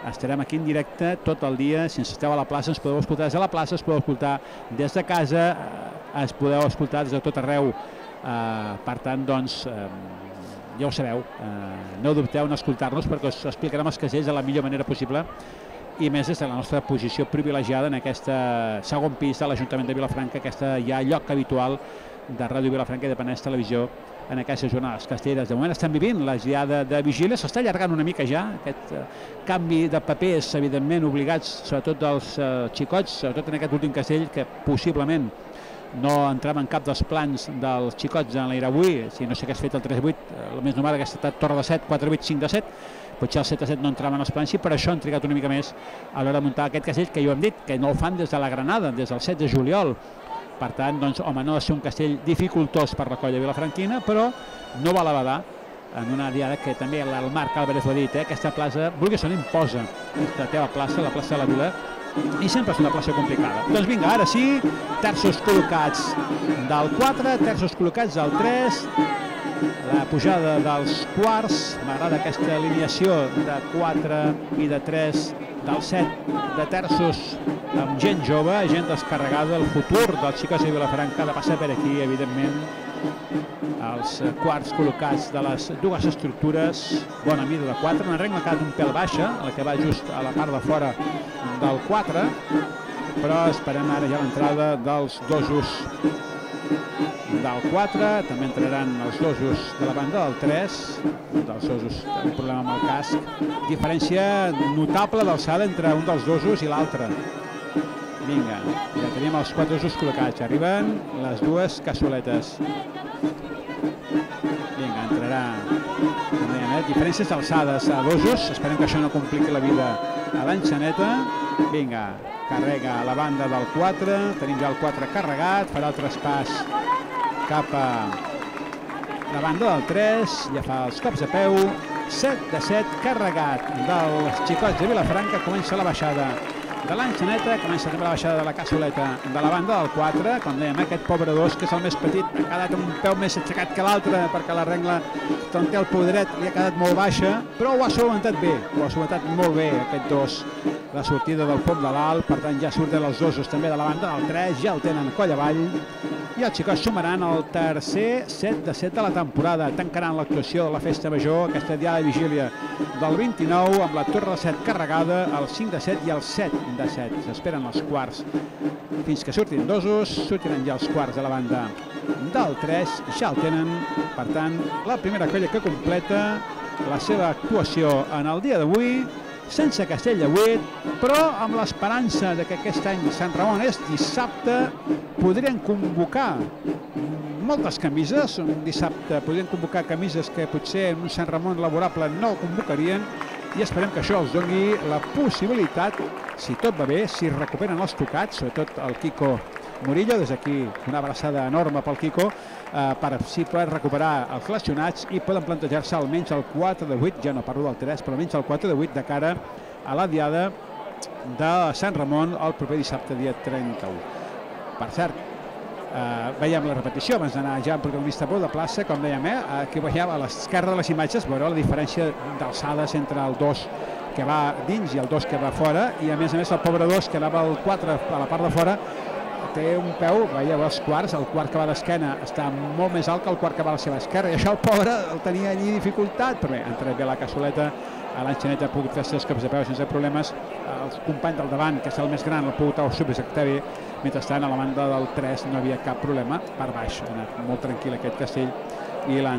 estarem aquí en directe tot el dia, si ens esteu a la plaça, ens podeu escoltar des de la plaça, es podeu escoltar des de casa, eh, es podeu escoltar des de tot arreu, eh, per tant, doncs, eh, ja ho sabeu, eh, no dubteu en escoltar-nos perquè us explicarem els casells de la millor manera possible. I més des de la nostra posició privilegiada en aquest segon pis de l'Ajuntament de Vilafranca, aquesta ja lloc habitual de Ràdio Vilafranca i de Penès Televisió en aquestes jornades castelleres. De moment estem vivint la diada de vigília, s'està allargant una mica ja, aquest uh, canvi de papers, evidentment, obligats, sobretot dels uh, xicots, sobretot en aquest últim castell, que possiblement no entrava en cap dels plans dels xicots en l'aire avui, si no has fet el 3-8, el més normal que ha estat Torre de 7, 4-8, 5 de 7, potser el 7 7 no entrava en els plans i per això han trigat una mica més a l'hora de muntar aquest castell, que jo hem dit, que no el fan des de la Granada, des del 7 de juliol, per tant, doncs, home, no ha de ser un castell dificultós per la colla vilafranquina, però no val a badar en una diada que també el Marc Álvarez ho ha dit, eh? aquesta plaça, vulgui no imposa aquesta teva plaça, la plaça de la Vila, i sempre és una plaça complicada. Doncs vinga, ara sí, terços col·locats del 4, terços col·locats del 3, la pujada dels quarts, m'agrada aquesta alineació de 4 i de 3 del 7 de terços amb gent jove, gent descarregada, el futur dels xicots de Vilafranca de passar per aquí, evidentment, els quarts col·locats de les dues estructures, bona mida de 4, una regla que ha un pèl baixa, la que va just a la part de fora del 4, però esperem ara ja l'entrada dels dosos del 4, també entraran els dosos de la banda del 3, dels dosos, un problema amb el casc, diferència notable d'alçada entre un dels dosos i l'altre. Vinga, ja tenim els quatre dosos col·locats, arriben les dues cassoletes. Vinga, entrarà, eh? diferències d'alçades a dosos, esperem que això no compliqui la vida a l'enxaneta. Vinga, carrega a la banda del 4, tenim ja el 4 carregat, farà el traspàs cap a la banda del 3, ja fa els cops de peu, 7 de 7 carregat dels xicots de Vilafranca, comença la baixada de l'enxaneta, comença també la baixada de la cassoleta de la banda del 4, com dèiem, aquest pobre dos, que és el més petit, ha quedat un peu més aixecat que l'altre, perquè la regla on té el podret li ha quedat molt baixa, però ho ha solventat bé, ho ha solventat molt bé aquest dos, la sortida del pom de l'alt, per tant ja surten els dosos també de la banda del 3, ja el tenen coll avall, i els xicots sumaran el tercer set de set de la temporada. Tancaran l'actuació de la Festa Major, aquesta diada de vigília del 29, amb la Torre de Set carregada, el 5 de 7 i el 7 de 7. S'esperen els quarts. Fins que surtin dosos, sortiran ja els quarts de la banda del 3, ja el tenen. Per tant, la primera colla que completa la seva actuació en el dia d'avui sense castell de 8, però amb l'esperança de que aquest any Sant Ramon és dissabte, podrien convocar moltes camises, un dissabte podrien convocar camises que potser en un Sant Ramon laborable no convocarien, i esperem que això els doni la possibilitat, si tot va bé, si recuperen els tocats, sobretot el Quico Murillo, des d'aquí una abraçada enorme pel Quico, eh, per si poder recuperar els lesionats i poden plantejar-se almenys el 4 de 8, ja no parlo del 3, però almenys el 4 de 8 de cara a la diada de Sant Ramon el proper dissabte, dia 31. Per cert, eh, veiem la repetició abans d'anar ja en protagonista de plaça, com dèiem, eh, aquí veiem a l'esquerra de les imatges, veureu la diferència d'alçades entre el 2 que va dins i el 2 que va fora, i a més a més el pobre 2 que anava al 4 a la part de fora té un peu, veieu els quarts, el quart que va d'esquena està molt més alt que el quart que va a la seva esquerra i això el pobre el tenia allí dificultat, però bé, ha entrat bé la cassoleta, a l'enxaneta ha pogut fer els cops de peu sense problemes, el company del davant, que és el més gran, el subjectar bé, mentrestant a la banda del 3 no havia cap problema, per baix, ha anat molt tranquil aquest castell i la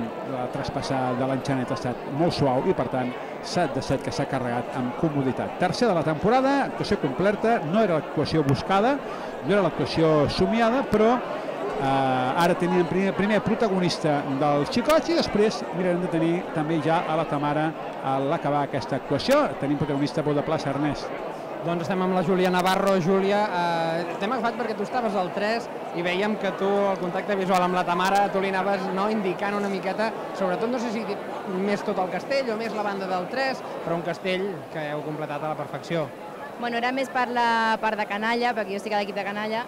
traspassada de l'enxanet ha estat molt suau i per tant 7 de 7 que s'ha carregat amb comoditat. Tercer de la temporada, actuació completa, no era l'actuació buscada, no era l'actuació somiada, però eh, ara tenien primer, primer protagonista dels xicots i després mirarem de tenir també ja a la Tamara a l'acabar aquesta actuació. Tenim protagonista Pau de plaça, Ernest. Doncs estem amb la Júlia Navarro. Júlia, eh, t'hem agafat perquè tu estaves al 3 i veiem que tu, el contacte visual amb la Tamara, tu li anaves no, indicant una miqueta, sobretot no sé si més tot el castell o més la banda del 3, però un castell que heu completat a la perfecció. Bueno, era més per la part de canalla, perquè jo estic a l'equip de canalla,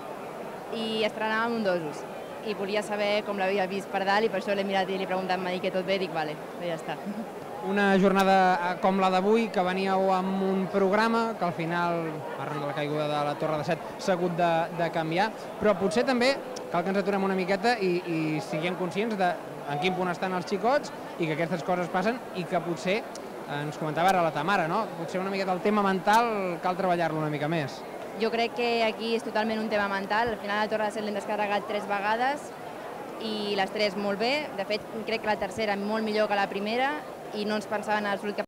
i estrenàvem un dosos. I volia saber com l'havia vist per dalt i per això l'he mirat i li he preguntat, m'ha dit que tot bé, dic, vale, ja està. *laughs* Una jornada eh, com la d'avui, que veníeu amb un programa que al final, arran de la caiguda de la Torre de Set, s'ha hagut de, de canviar, però potser també cal que ens aturem una miqueta i, i siguem conscients de en quin punt estan els xicots i que aquestes coses passen i que potser, eh, ens comentava ara la Tamara, no? potser una miqueta el tema mental cal treballar-lo una mica més. Jo crec que aquí és totalment un tema mental. Al final la Torre de Set l'hem descarregat tres vegades i les tres molt bé. De fet, crec que la tercera molt millor que la primera i no ens pensaven en absolut que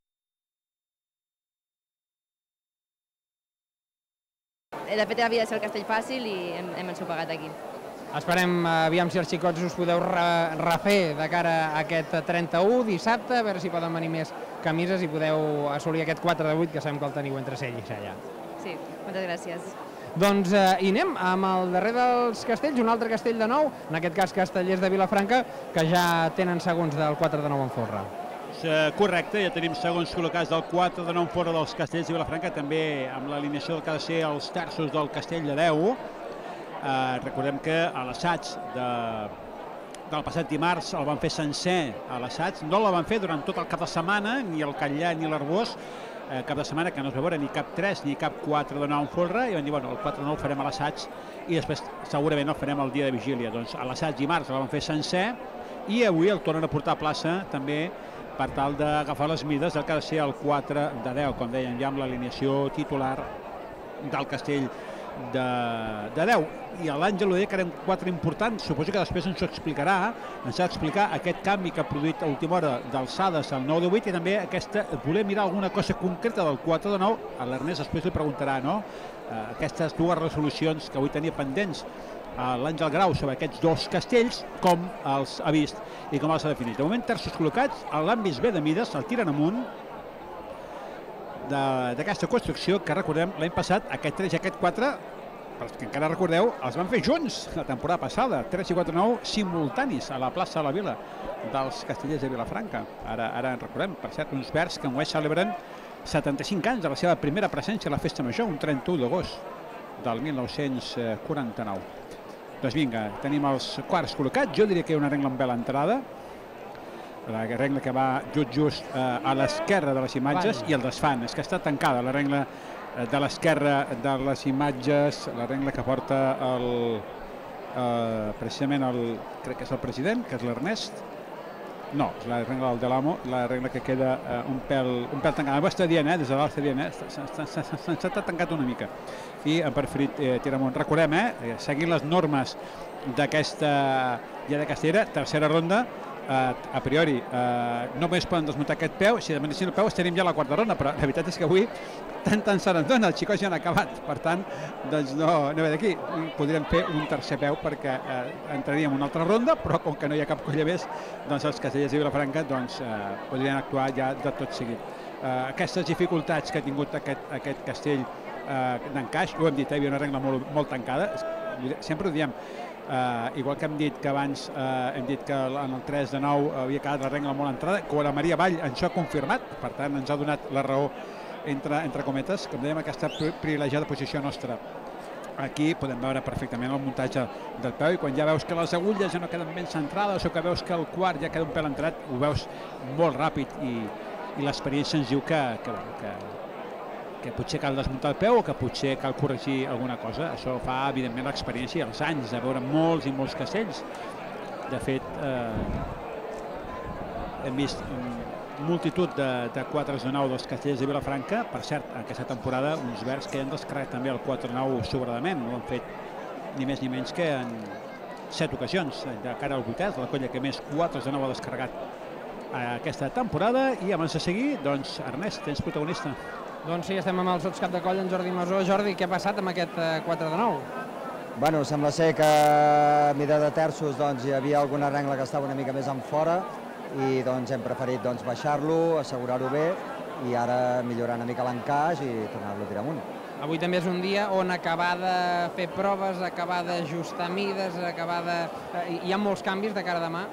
De fet, havia de ser el castell fàcil i hem, hem ensopegat aquí. Esperem, aviam si els xicots us podeu re refer de cara a aquest 31 dissabte, a veure si poden venir més camises i podeu assolir aquest 4 de 8 que sabem que el teniu entre cell i cella. Sí, moltes gràcies. Doncs eh, hi anem amb el darrer dels castells, un altre castell de nou, en aquest cas castellers de Vilafranca, que ja tenen segons del 4 de 9 en folre. Eh, correcte, ja tenim segons col·locats del 4 de 9 fora dels castells de Vilafranca, també amb l'alineació del que ha de ser els terços del castell de 10. Eh, recordem que a l'assaig de, del passat dimarts el van fer sencer a l'assaig, no la van fer durant tot el cap de setmana, ni el Catllà ni l'Arbós, eh, cap de setmana que no es va veure ni cap 3 ni cap 4 de 9 en folre i van dir, bueno, el 4 de 9 farem a l'assaig i després segurament el farem el dia de vigília. Doncs a l'assaig dimarts el van fer sencer i avui el tornen a portar a plaça també per tal d'agafar les mides del que ha de ser el 4 de 10, com dèiem ja amb l'alineació titular del castell de, de 10. I l'Àngel deia que eren quatre importants, suposo que després ens ho explicarà, ens ha d'explicar aquest canvi que ha produït a última hora d'alçades al 9 de 8 i també aquesta, voler mirar alguna cosa concreta del 4 de 9, a l'Ernest després li preguntarà, no? Eh, aquestes dues resolucions que avui tenia pendents l'Àngel Grau sobre aquests dos castells, com els ha vist i com els ha definit. De moment, terços col·locats, l'han vist bé de mides, el tiren amunt d'aquesta construcció que recordem l'any passat, aquest 3 i aquest 4, perquè que encara recordeu, els van fer junts la temporada passada, 3 i 4 9 simultanis a la plaça de la Vila dels castellers de Vilafranca. Ara, ara en recordem, per cert, uns verds que en celebren 75 anys de la seva primera presència a la Festa Major, un 31 d'agost del 1949. Doncs vinga, tenim els quarts col·locats. Jo diria que hi ha una regla amb bela entrada, la regla que va just just eh, a l'esquerra de les imatges i el desfan. És que està tancada la regla eh, de l'esquerra de les imatges, la regla que porta el, eh, precisament el, crec que és el president, que és l'Ernest, no, és la regla del de l'amo, la regla que queda eh, un, pèl, un pèl tancada. Ho està dient, eh, des de dalt està dient, eh, s'ha tancat una mica. I han preferit eh, tirar amunt. Recordem, eh, seguint les normes d'aquesta ja de Castellera, tercera ronda, eh, a priori eh, només poden desmuntar aquest peu, si demanessin el peu estaríem ja a la quarta ronda, però la veritat és que avui tant tant se n'endona, els xicots ja han acabat, per tant, doncs no, no ve d'aquí, podríem fer un tercer peu perquè eh, entraríem en una altra ronda, però com que no hi ha cap colla més, doncs els castellers de Vilafranca doncs, eh, podrien actuar ja de tot seguit. Eh, aquestes dificultats que ha tingut aquest, aquest castell eh, d'encaix, ho hem dit, eh, hi havia una regla molt, molt tancada, sempre ho diem, Uh, igual que hem dit que abans uh, hem dit que en el 3 de 9 havia quedat la regla molt entrada, quan la Maria Vall ens ha confirmat, per tant ens ha donat la raó entre, entre cometes, com dèiem, aquesta privilegiada posició nostra. Aquí podem veure perfectament el muntatge del peu i quan ja veus que les agulles ja no queden ben centrades o que veus que el quart ja queda un pèl entrat, ho veus molt ràpid i, i l'experiència ens diu que, que, que, que potser cal desmuntar el peu o que potser cal corregir alguna cosa. Això fa, evidentment, l'experiència i els anys de veure molts i molts castells. De fet, eh, hem vist multitud de, de 4 de 9 dels castells de Vilafranca. Per cert, aquesta temporada, uns verds que han descarregat també el 4 9 sobradament. Ho han fet ni més ni menys que en 7 ocasions, de cara al vuitè, de la colla que més 4 de 9 ha descarregat aquesta temporada. I abans de seguir, doncs, Ernest, tens protagonista. Doncs sí, estem amb el sots cap de colla, en Jordi Masó. Jordi, què ha passat amb aquest 4 de 9? Bueno, sembla ser que a mida de terços doncs, hi havia alguna regla que estava una mica més en fora i doncs, hem preferit doncs, baixar-lo, assegurar-ho bé i ara millorar una mica l'encaix i tornar-lo a tirar amunt. Avui també és un dia on acabar de fer proves, acabar d'ajustar mides, acabar de... Eh, hi ha molts canvis de cara a demà?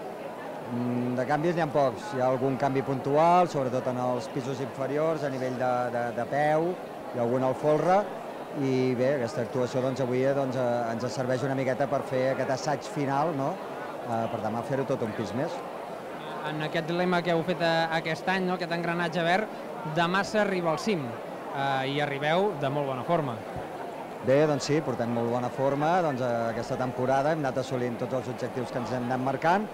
Mm, de canvis n'hi ha pocs. Hi ha algun canvi puntual, sobretot en els pisos inferiors, a nivell de, de, de peu, i algun al folre, i bé, aquesta actuació doncs, avui doncs, eh, ens serveix una miqueta per fer aquest assaig final, no? eh, per demà fer-ho tot un pis més. En aquest lema que heu fet eh, aquest any, no? aquest engranatge verd, demà s'arriba al cim eh, i arribeu de molt bona forma. Bé, doncs sí, portem molt bona forma. Doncs, eh, aquesta temporada hem anat assolint tots els objectius que ens hem anat marcant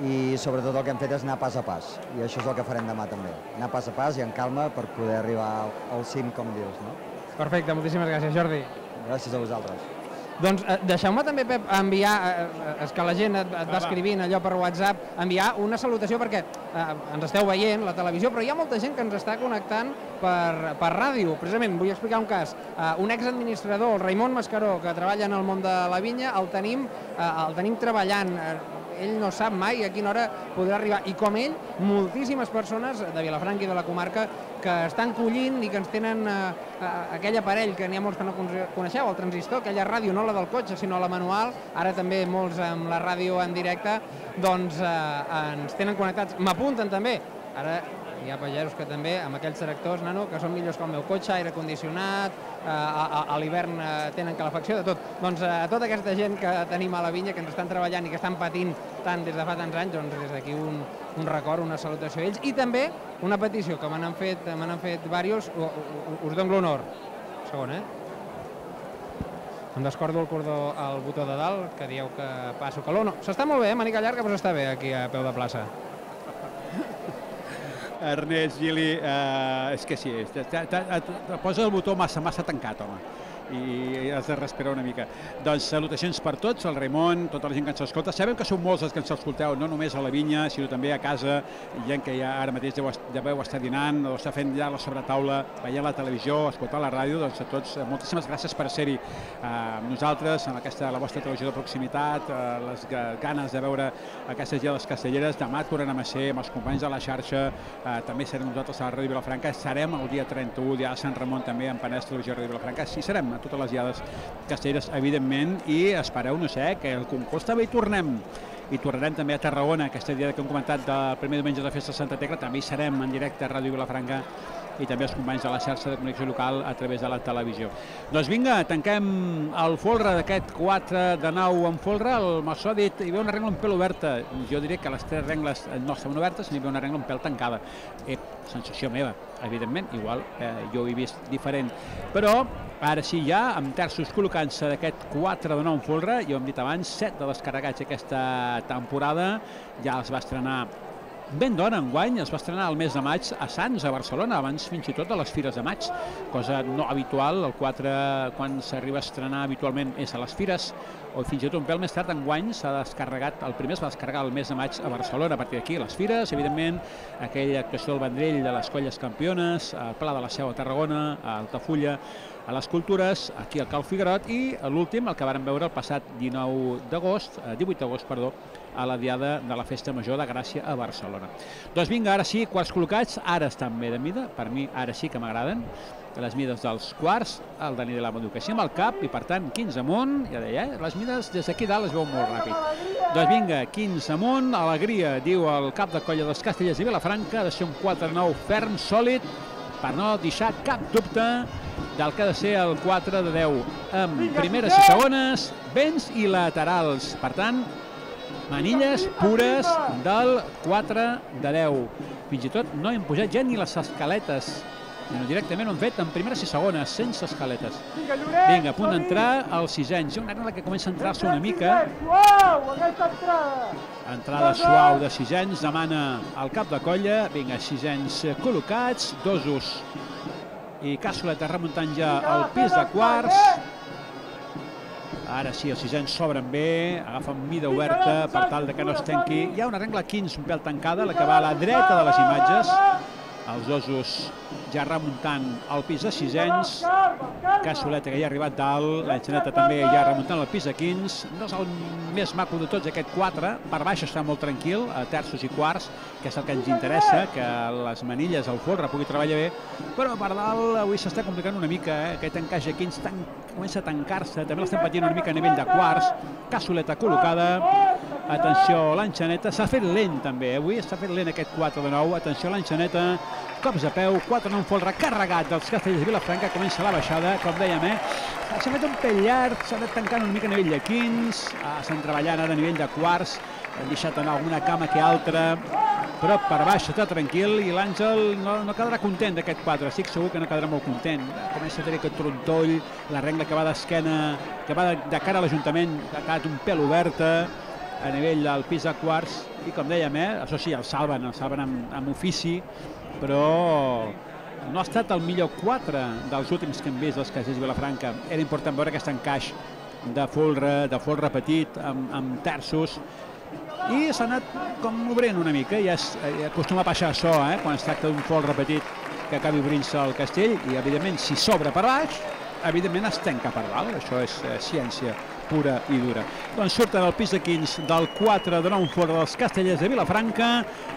i sobretot el que hem fet és anar pas a pas i això és el que farem demà també, anar pas a pas i en calma per poder arribar al, cim com dius. No? Perfecte, moltíssimes gràcies Jordi. Gràcies a vosaltres. Doncs eh, deixeu-me també, Pep, enviar, eh, eh, és que la gent et, et va escrivint allò per WhatsApp, enviar una salutació perquè eh, ens esteu veient la televisió, però hi ha molta gent que ens està connectant per, per ràdio. Precisament, vull explicar un cas. Eh, un exadministrador, el Raimon Mascaró, que treballa en el món de la vinya, el tenim, eh, el tenim treballant eh, ell no sap mai a quina hora podrà arribar. I com ell, moltíssimes persones de Vilafranca i de la comarca que estan collint i que ens tenen eh, eh, aquell aparell que n'hi ha molts que no coneixeu, el transistor, aquella ràdio, no la del cotxe, sinó la manual, ara també molts amb la ràdio en directe, doncs eh, ens tenen connectats. M'apunten també, ara hi ha pagesos que també, amb aquells tractors, nano, que són millors que el meu cotxe, aire condicionat, eh, a, a, a l'hivern eh, tenen calefacció, de tot. Doncs eh, a tota aquesta gent que tenim a la vinya, que ens estan treballant i que estan patint tant des de fa tants anys, doncs des d'aquí un, un record, una salutació a ells. I també una petició que m'han fet, m'han fet diversos, us dono l'honor. Segon, eh? Em descordo el cordó al botó de dalt, que dieu que passo calor. No, s'està molt bé, eh? manica llarga, però està bé aquí a peu de plaça. Ernest Gili, eh, és que sí, posa el botó massa, massa tancat, home i has de respirar una mica. Doncs salutacions per tots, el Raimon, tota la gent que ens escolta. Sabem que són molts els que ens escolteu, no només a la vinya, sinó també a casa, gent que ja ara mateix ja veu estar dinant o està fent ja la sobretaula, veient la televisió, escoltar la ràdio, doncs a tots moltíssimes gràcies per ser-hi eh, amb nosaltres, en aquesta, la vostra televisió de proximitat, eh, les ganes de veure aquestes gelades castelleres. Demà tornem a ser amb els companys de la xarxa, eh, també serem nosaltres a la Ràdio Vilafranca, serem el dia 31, dia de Sant Ramon també en Penès Televisió Ràdio Vilafranca, sí serem a totes les diades castelleres, evidentment, i espereu, no sé, que el concurs també hi tornem. I tornarem també a Tarragona, aquesta dia que hem comentat del primer diumenge de Festa de Santa Tecla, també hi serem en directe a Ràdio Vilafranca i també els companys de la xarxa de connexió local a través de la televisió. Doncs vinga, tanquem el folre d'aquest 4 de 9 en folre. El Massó ha dit hi havia una regla un pèl oberta. Jo diré que les tres regles no estaven obertes, n'hi havia una regla un pèl tancada. Eh, sensació meva, evidentment, igual eh, jo ho he vist diferent. Però ara sí ja, amb terços col·locant-se d'aquest 4 de 9 en folre, ja ho hem dit abans, 7 de descarregats aquesta temporada, ja els va estrenar ben d'hora enguany, es va estrenar el mes de maig a Sants, a Barcelona, abans fins i tot de les fires de maig, cosa no habitual, el 4 quan s'arriba a estrenar habitualment és a les fires, o fins i tot un pèl més tard enguany s'ha descarregat, el primer es va descarregar el mes de maig a Barcelona, a partir d'aquí les fires, evidentment, aquella actuació del Vendrell de les colles campiones, al Pla de la Seu a Tarragona, a Altafulla, a les cultures, aquí al Cal Figuerot, i l'últim, el que vàrem veure el passat 19 d'agost, eh, 18 d'agost, perdó, a la diada de la Festa Major de Gràcia a Barcelona. Doncs vinga, ara sí, quarts col·locats, ara estan bé de mida, per mi ara sí que m'agraden, les mides dels quarts, el Dani de la Maducació amb el cap i per tant 15 amunt, ja deia, eh? les mides des d'aquí dalt es veu molt ràpid. Doncs vinga, 15 amunt, alegria, diu el cap de colla dels Castellers i Vilafranca, ha de ser un 4-9 ferm, sòlid, per no deixar cap dubte del que ha de ser el 4 de 10, amb primeres i segones, vents i laterals. Per tant, manilles pures del 4 de 10. Fins i tot no hem pujat ja ni les escaletes, sinó directament ho hem fet en primeres i segones, sense escaletes. Vinga, a punt d'entrar al sisens. Hi ha una arena que comença a entrar-se una mica. Entrada! Suau de sisens, demana el cap de colla. Vinga, sisens col·locats, dosos i Cassoleta remuntant ja el pis de quarts. Ara sí, els sisens s'obren bé, agafen mida oberta per tal de que no es tanqui. Hi ha una regla 15 un pèl tancada, la que va a la dreta de les imatges. Els dosos ja remuntant el pis de sisens. Cassoleta que ja ha arribat dalt, l'Enxaneta també ja remuntant el pis de 15. No és el més maco de tots aquest 4, per baix està molt tranquil, a terços i quarts, que és el que ens interessa, que les manilles, el folre pugui treballar bé, però per dalt avui s'està complicant una mica, eh? aquest encaix de 15 tan... comença a tancar-se, també l'estem patint una mica a nivell de quarts, Cassoleta col·locada, atenció l'Enxaneta, s'ha fet lent també, eh? avui s'ha fet lent aquest 4 de 9, atenció l'Enxaneta, cops a peu, 4 9 folre carregat dels castells de Vilafranca, comença la baixada, com dèiem, eh? S'ha fet un pell llarg, s'ha anat tancant una mica a nivell de 15, ah, estan treballant ara a nivell de quarts, han deixat anar alguna cama que altra, però per baix està tranquil i l'Àngel no, no quedarà content d'aquest 4, estic segur que no quedarà molt content. Comença a tenir aquest trontoll, la regla que va d'esquena, que va de, de cara a l'Ajuntament, que ha quedat un pèl oberta, a nivell del pis de quarts, i com dèiem, eh, això sí, el salven, el salven amb, amb ofici, però no ha estat el millor 4 dels últims que hem vist dels Castells Vilafranca. Era important veure aquest encaix de folre, de folre petit, amb, amb terços, i s'ha anat com obrint una mica, ja es, ja acostuma a passar això, eh, quan es tracta d'un folk repetit que acabi obrint-se el castell, i evidentment si s'obre per baix, evidentment es tanca per dalt, això és eh, ciència pura i dura. Doncs surten al pis de 15 del 4 de 9 fora dels castellers de Vilafranca,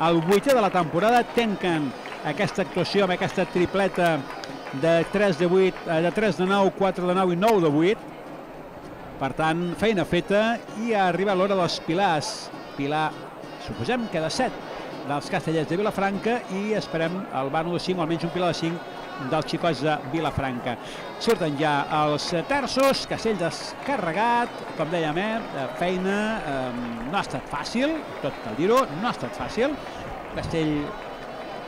el vuitè de la temporada, tanquen aquesta actuació amb aquesta tripleta de 3 de 8, eh, de 3 de 9, 4 de 9 i 9 de 8. Per tant, feina feta i arriba l'hora dels pilars. Pilar, suposem que de 7 dels castellers de Vilafranca i esperem el vano de 5, o almenys un pilar de 5 dels xicots de Vilafranca. Surten ja els terços, castell descarregat, com dèiem, eh, feina, eh, no ha estat fàcil, tot cal dir-ho, no ha estat fàcil. Castell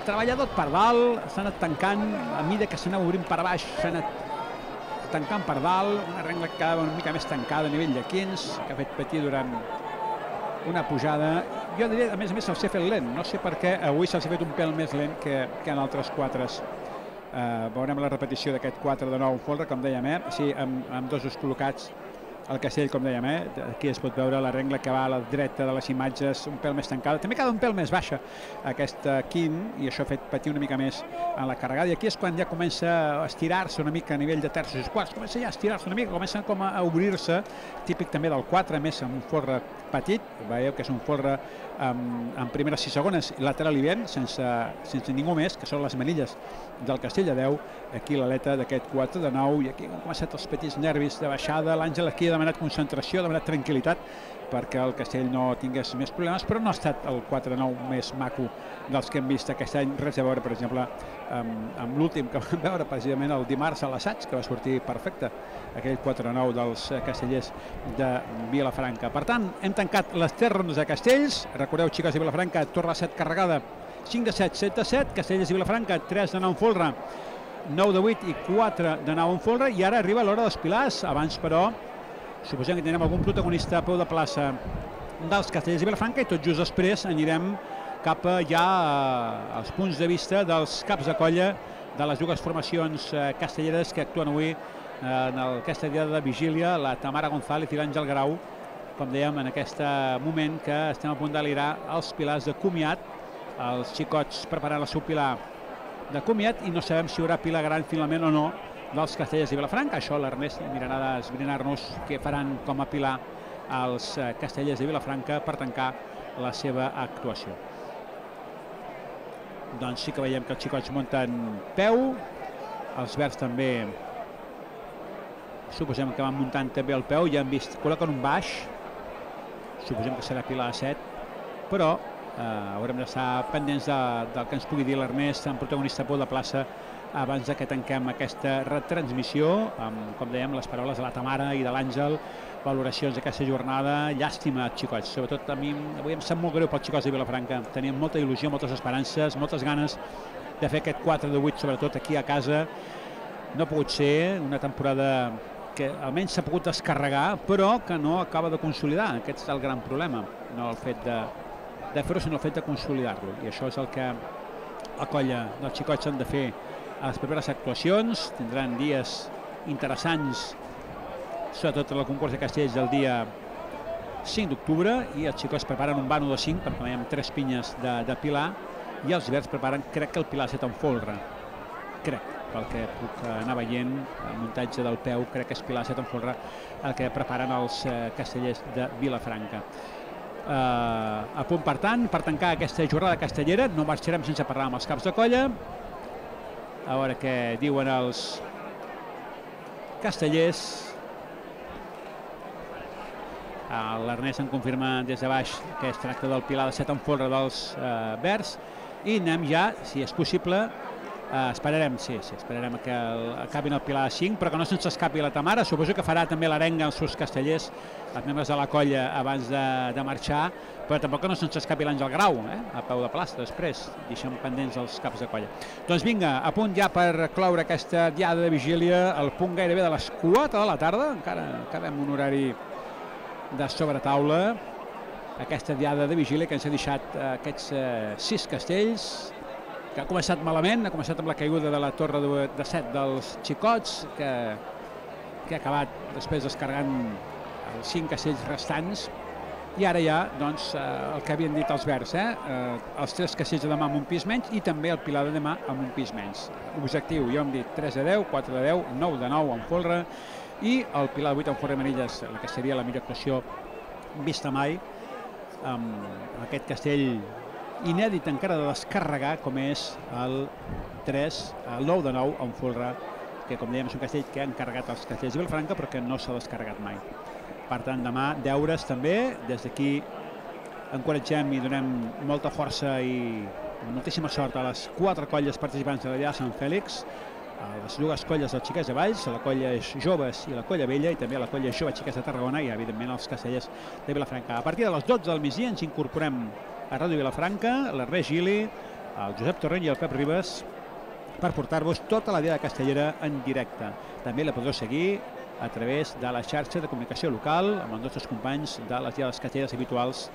treballador per dalt, s'ha anat tancant, a mida que s'anava obrint per baix, s'ha anat tancant per dalt, una regla que quedava una mica més tancada a nivell de 15, que ha fet patir durant una pujada. Jo diria, a més a més, se'ls ha fet lent. No sé per què avui se'ls ha fet un pèl més lent que, que en altres quatres. Uh, veurem la repetició d'aquest 4 de 9 folre, com dèiem, eh? Sí, amb, amb dos col·locats el castell, com dèiem, eh? aquí es pot veure la regla que va a la dreta de les imatges un pèl més tancada, també queda un pèl més baixa aquesta quin, i això ha fet patir una mica més en la carregada, i aquí és quan ja comença a estirar-se una mica a nivell de terços i quarts, comença ja a estirar-se una mica, comença com a obrir-se, típic també del 4, més amb un forre petit, veieu que és un folre amb, amb primeres i segones, lateral i vent, sense, sense ningú més, que són les manilles del Castell de 10, aquí l'aleta d'aquest 4 de 9, i aquí han començat els petits nervis de baixada, l'Àngel aquí ha demanat concentració, ha demanat tranquil·litat perquè el Castell no tingués més problemes, però no ha estat el 4-9 més maco dels que hem vist aquest any, res a veure, per exemple, amb, amb l'últim que vam veure precisament el dimarts a l'assaig, que va sortir perfecte, aquell 4-9 dels castellers de Vilafranca. Per tant, hem tancat les tres rondes de castells, recordeu, xiques de Vilafranca, Torre 7 carregada, 5 de 7, 7 de 7, Castellers i Vilafranca, 3 de 9 en folre, 9 de 8 i 4 de 9 en folre, i ara arriba l'hora dels pilars, abans però suposem que tindrem algun protagonista a peu de plaça dels Castellers i Vilafranca i tot just després anirem cap ja eh, als punts de vista dels caps de colla de les dues formacions eh, castelleres que actuen avui eh, en aquesta dia de vigília, la Tamara González i l'Àngel Grau, com dèiem, en aquest moment que estem a punt d'alirar els pilars de comiat, els xicots preparant el seu pilar de comiat i no sabem si hi haurà pila gran finalment o no dels Castellers i Vilafranca. Això l'Ernest mirarà d'esbrinar-nos què faran com a pilar els Castellers de Vilafranca per tancar la seva actuació doncs sí que veiem que els xicots munten peu, els verds també suposem que van muntant també el peu, ja hem vist, col·loquen un baix, suposem que serà Pilar 7, però eh, haurem d'estar pendents de, del que ens pugui dir l'Ernest, en protagonista por de plaça, abans de que tanquem aquesta retransmissió, amb, com dèiem, les paraules de la Tamara i de l'Àngel, valoracions d'aquesta jornada. Llàstima, xicots. Sobretot a mi avui em sap molt greu pels xicots de Vilafranca. Teníem molta il·lusió, moltes esperances, moltes ganes de fer aquest 4 de 8, sobretot aquí a casa. No ha pogut ser una temporada que almenys s'ha pogut descarregar, però que no acaba de consolidar. Aquest és el gran problema, no el fet de, de fer-ho, sinó el fet de consolidar-lo. I això és el que la colla dels xicots han de fer a les properes actuacions. Tindran dies interessants sobretot el concurs de castells del dia 5 d'octubre i els xicots preparen un vano de 5 perquè veiem tres pinyes de, de pilar i els verds preparen, crec que el pilar 7 en folre. Crec, pel que puc anar veient el muntatge del peu, crec que és pilar 7 en folre el que preparen els eh, castellers de Vilafranca. Eh, a punt per tant, per tancar aquesta jornada castellera no marxarem sense parlar amb els caps de colla. A veure què diuen els castellers L'Ernest en confirma des de baix que es tracta del pilar de set en folre dels eh, verds i anem ja, si és possible, eh, esperarem, sí, sí, esperarem que el, acabin el pilar de 5, però que no se'ns escapi la Tamara. Suposo que farà també l'arenga als seus castellers, els membres de la colla, abans de, de marxar, però tampoc no se'ns escapi l'Àngel Grau, eh, a peu de plaça, després. Deixem pendents els caps de colla. Doncs vinga, a punt ja per cloure aquesta diada de vigília, el punt gairebé de les 4 de la tarda, encara acabem un horari de sobretaula aquesta diada de vigília que ens ha deixat eh, aquests eh, sis castells que ha començat malament, ha començat amb la caiguda de la torre de, set dels xicots que, que ha acabat després descarregant els cinc castells restants i ara ja, doncs, eh, el que havien dit els verds, eh? els tres castells de demà amb un pis menys i també el pilar de demà amb un pis menys. Objectiu, jo hem dit 3 de 10, 4 de 10, 9 de 9 en folre, i el Pilar de 8 amb Forre Manilles, la que seria la millor actuació vista mai, amb aquest castell inèdit encara de descarregar, com és el 3, el 9 de 9 amb Folra, que com dèiem és un castell que ha encarregat els castells de Vilafranca però que no s'ha descarregat mai. Per tant, demà deures també, des d'aquí encoratgem i donem molta força i moltíssima sort a les quatre colles participants de la Llada Sant Fèlix, a les dues colles dels xiquets de Valls, a la colla joves i la colla vella, i també a la colla jove xiquets de Tarragona i, evidentment, els castellers de Vilafranca. A partir de les 12 del migdia ens incorporem a Ràdio Vilafranca, l'Ernest Gili, el Josep Torrent i el Pep Ribes per portar-vos tota la dia de castellera en directe. També la podeu seguir a través de la xarxa de comunicació local amb els nostres companys de les diades castelleres habituals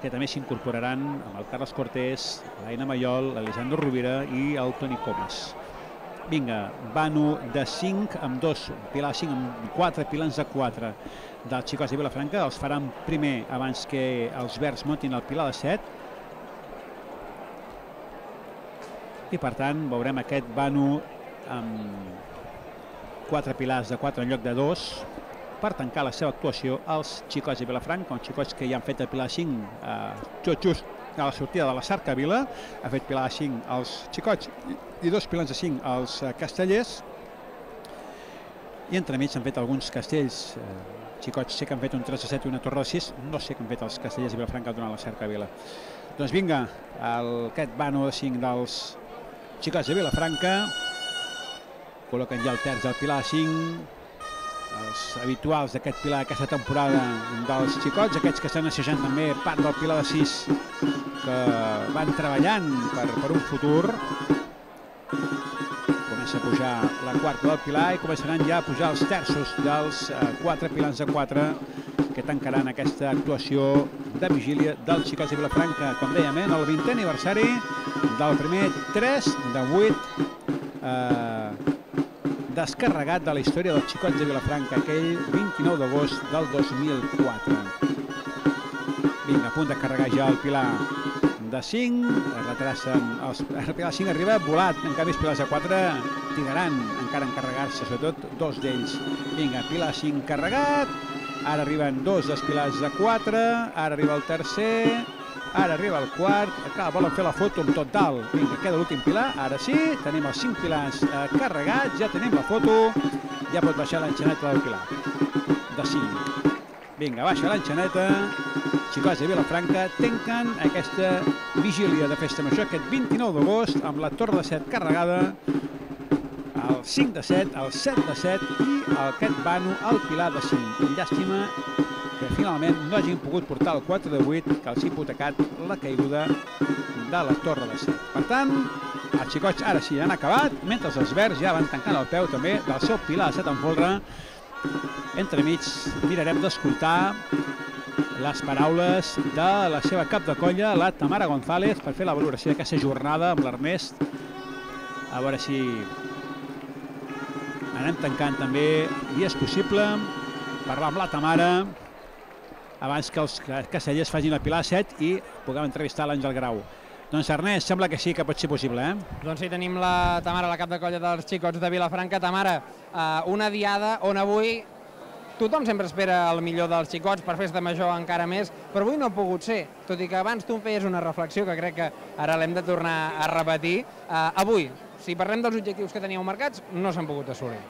que també s'incorporaran amb el Carles Cortés, l'Aina Mayol, l'Elisandro Rovira i el Toni Comas. Vinga, Banu de 5 amb 2, Pilar 5 amb 4, Pilans de 4 dels xicots de Vilafranca. Els faran primer abans que els verds montin el Pilar de 7. I per tant veurem aquest Banu amb 4 pilars de 4 en lloc de 2 per tancar la seva actuació als xicots de Vilafranca, uns xicots que ja han fet el Pilar 5 eh, just, just a la sortida de la Sarca Vila, ha fet pilar de 5 als xicots i dos pilans de 5 als eh, castellers. i entremig s'han fet alguns castells. Eh, xicots sé que han fet un 3 a 7 i una torre de 6, no sé què han fet els castellers de Vilafranca durant la cerca a Vila. Doncs vinga, el, aquest bano de 5 dels xicots de Vilafranca, col·loquen ja el terç del Pilar 5, els habituals d'aquest Pilar aquesta temporada dels xicots, aquests que estan assajant també part del Pilar de 6 que van treballant per, per un futur. Comença a pujar la quarta del Pilar i començaran ja a pujar els terços dels eh, quatre pilars de 4 que tancaran aquesta actuació de vigília dels xicots de Vilafranca, com dèiem, en el 20è aniversari del primer 3 de 8 eh, descarregat de la història dels xicots de Vilafranca, aquell 29 d'agost del 2004. Vinga, a punt de carregar ja el Pilar de 5, es retracen, els, el Pilar 5 arriba volat, en canvi els Pilars de 4 tiraran encara en carregar-se, sobretot dos d'ells. Vinga, Pilar 5 carregat, ara arriben dos dels Pilars de 4, ara arriba el tercer, Ara arriba el quart, clar, volen fer la foto amb tot dalt. Vinga, queda l'últim pilar, ara sí, tenim els cinc pilars eh, carregats, ja tenim la foto, ja pot baixar l'enxaneta del pilar, de 5. Vinga, baixa l'enxaneta, xicots de Vilafranca tanquen aquesta vigília de festa major aquest 29 d'agost amb la torre de 7 carregada, el 5 de 7, el 7 de 7 i aquest vano al pilar de 5. Llàstima que finalment no hagin pogut portar el 4 de 8 que els ha hipotecat la caiguda de la torre de 7. Per tant, els xicots ara sí han acabat, mentre els verds ja van tancant el peu també del seu pilar de 7 en folre. Entremig mirarem d'escoltar les paraules de la seva cap de colla, la Tamara González, per fer la valoració d'aquesta jornada amb l'Ernest. A veure si anem tancant també, i és possible, parlar amb la Tamara, abans que els castellers facin el Pilar 7 i puguem entrevistar l'Àngel Grau. Doncs Ernest, sembla que sí que pot ser possible, eh? Doncs sí, tenim la Tamara, la cap de colla dels xicots de Vilafranca. Tamara, eh, una diada on avui tothom sempre espera el millor dels xicots per festa major encara més, però avui no ha pogut ser, tot i que abans tu em feies una reflexió que crec que ara l'hem de tornar a repetir. Uh, avui, si parlem dels objectius que teníeu marcats, no s'han pogut assolir.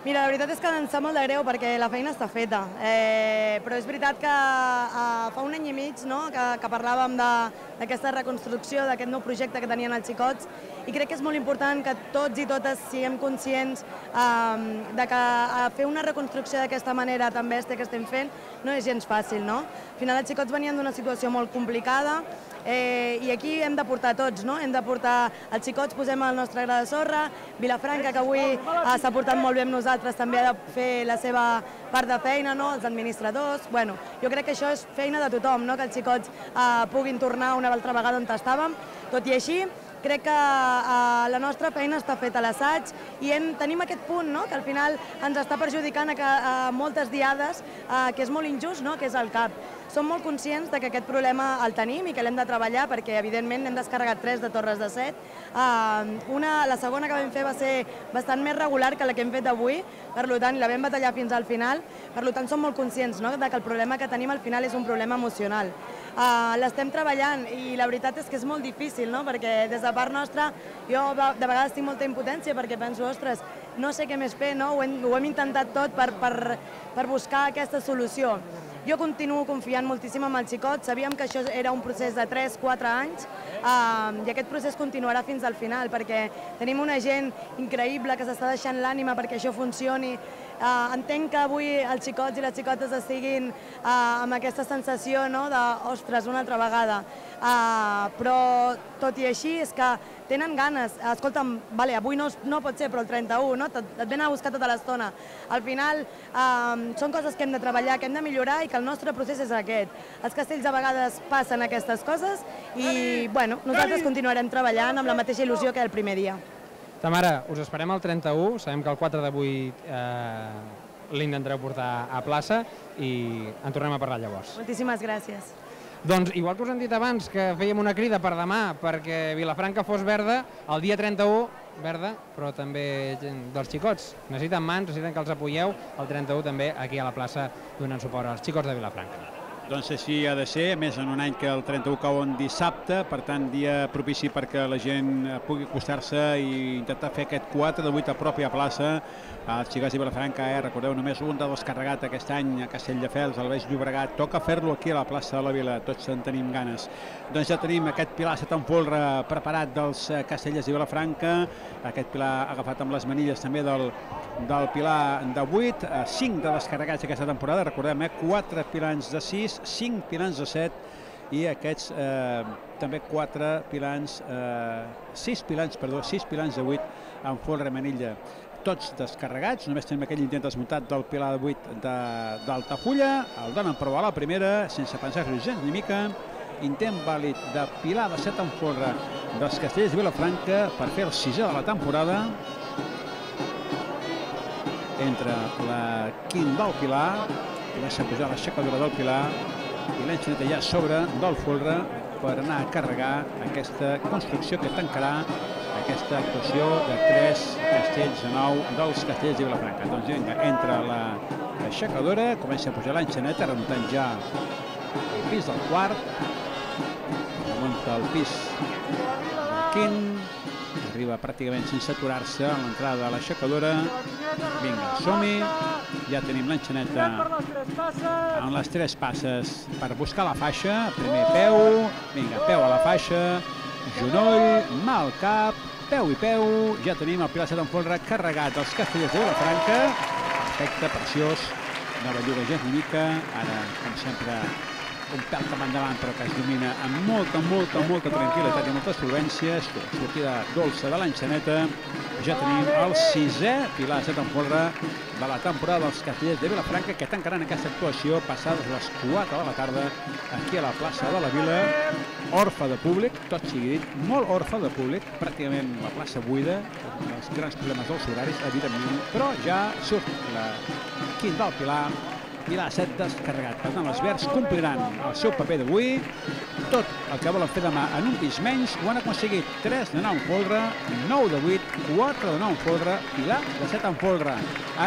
Mira, la veritat és que em sap molt de greu perquè la feina està feta, eh, però és veritat que eh, fa un any i mig no, que, que parlàvem d'aquesta reconstrucció, d'aquest nou projecte que tenien els xicots, i crec que és molt important que tots i totes siguem conscients eh, de que a fer una reconstrucció d'aquesta manera tan bèstia que estem fent no és gens fàcil, no? Al final els xicots venien d'una situació molt complicada, eh, i aquí hem de portar tots, no? hem de portar els xicots, posem el nostre gra de sorra, Vilafranca, que avui eh, s'ha portat molt bé amb nosaltres, també ha de fer la seva part de feina, no? els administradors, bueno, jo crec que això és feina de tothom, no? que els xicots eh, puguin tornar una altra vegada on estàvem, tot i així, crec que eh, la nostra feina està feta a l'assaig i hem, tenim aquest punt no? que al final ens està perjudicant a, que, a moltes diades, eh, que és molt injust, no? que és el CAP. Som molt conscients de que aquest problema el tenim i que l'hem de treballar perquè, evidentment, hem descarregat tres de torres de set. Uh, una, la segona que vam fer va ser bastant més regular que la que hem fet avui, per tant, la vam batallar fins al final. Per tant, som molt conscients no? de que el problema que tenim al final és un problema emocional. Uh, L'estem treballant i la veritat és que és molt difícil, no? perquè des de part nostra jo de vegades tinc molta impotència perquè penso, ostres, no sé què més fer, no? ho, hem, ho hem intentat tot per, per, per buscar aquesta solució. Jo continuo confiant moltíssim amb el xicot, sabíem que això era un procés de 3-4 anys eh, i aquest procés continuarà fins al final perquè tenim una gent increïble que s'està deixant l'ànima perquè això funcioni. Eh, entenc que avui els xicots i les xicotes estiguin eh, amb aquesta sensació no, de, ostres, una altra vegada. Eh, però tot i així és que tenen ganes. Escolta'm, vale, avui no, no pot ser, però el 31, no? et, et venen a buscar tota l'estona. Al final um, són coses que hem de treballar, que hem de millorar i que el nostre procés és aquest. Els castells a vegades passen aquestes coses i bueno, nosaltres continuarem treballant amb la mateixa il·lusió que el primer dia. Tamara, us esperem el 31, sabem que el 4 de 8 eh, l'intentareu portar a plaça i en tornem a parlar llavors. Moltíssimes gràcies. Doncs, igual que us hem dit abans que fèiem una crida per demà perquè Vilafranca fos verda, el dia 31 verda, però també dels xicots. Necessiten mans, necessiten que els apoyeu, el 31 també aquí a la plaça donant suport als xicots de Vilafranca. Doncs així ha de ser, més en un any que el 31 cau en dissabte, per tant dia propici perquè la gent pugui acostar-se i intentar fer aquest 4 de 8 a pròpia plaça. Els xicots de Vilafranca, eh, recordeu, només un de descarregat aquest any a Castelldefels, al Baix Llobregat. Toca fer-lo aquí a la plaça de la Vila, tots en tenim ganes. Doncs ja tenim aquest pilar set en folre preparat dels eh, Castellers de Vilafranca, aquest pilar agafat amb les manilles també del, del pilar de 8, 5 de descarregats aquesta temporada, recordem, eh, 4 pilans de 6, 5 pilans de 7 i aquests eh, també 4 pilans, eh, 6 pilans, perdó, 6 pilans de 8 amb folre manilla tots descarregats, només tenim aquell intent desmuntat del pilar de 8 d'Altafulla, el donen prova a la primera, sense pensar-ho gens ni mica, intent vàlid de pilar de 7 en folre dels Castellers de Vilafranca per fer el sisè de la temporada, entre la quin del Pilar, comença a pujar l'aixecadora del Pilar i l'enxaneta ja sobre del folre per anar a carregar aquesta construcció que tancarà aquesta actuació de tres castells de nou dels castells de Vilafranca. Doncs vinga, entra la comença a pujar l'enxaneta, remuntant ja el pis del quart, remunta el pis del quint, arriba pràcticament sense aturar-se a l'entrada de l'aixecadora. Vinga, som-hi. Ja tenim l'enxaneta amb les tres passes per buscar la faixa. Primer peu, vinga, peu a la faixa, genoll, mà al cap, peu i peu. Ja tenim el Pilar Set en folre carregat als castellers de Vilafranca. Perfecte, preciós. No belluga gens ni mica. Ara, com sempre, un pèl cap endavant, però que es domina amb molta, molta, molta tranquil·litat i molta solvència. Sortida dolça de l'enxaneta. Ja tenim el sisè Pilar Set en de la temporada dels Castellers de Vilafranca que tancaran aquesta actuació passades les 4 de la tarda aquí a la plaça de la Vila orfa de públic, tot sigui dit, molt orfa de públic, pràcticament la plaça buida, els grans problemes dels horaris, evidentment, però ja surt la quint del Pilar 7 descarregat. Per tant, els verds compliran el seu paper d'avui. Tot el que volen fer demà en un pis menys ho han aconseguit. 3 de 9 en folre, 9 de 8, 4 de 9 en folre, Pilar de 7 en folre.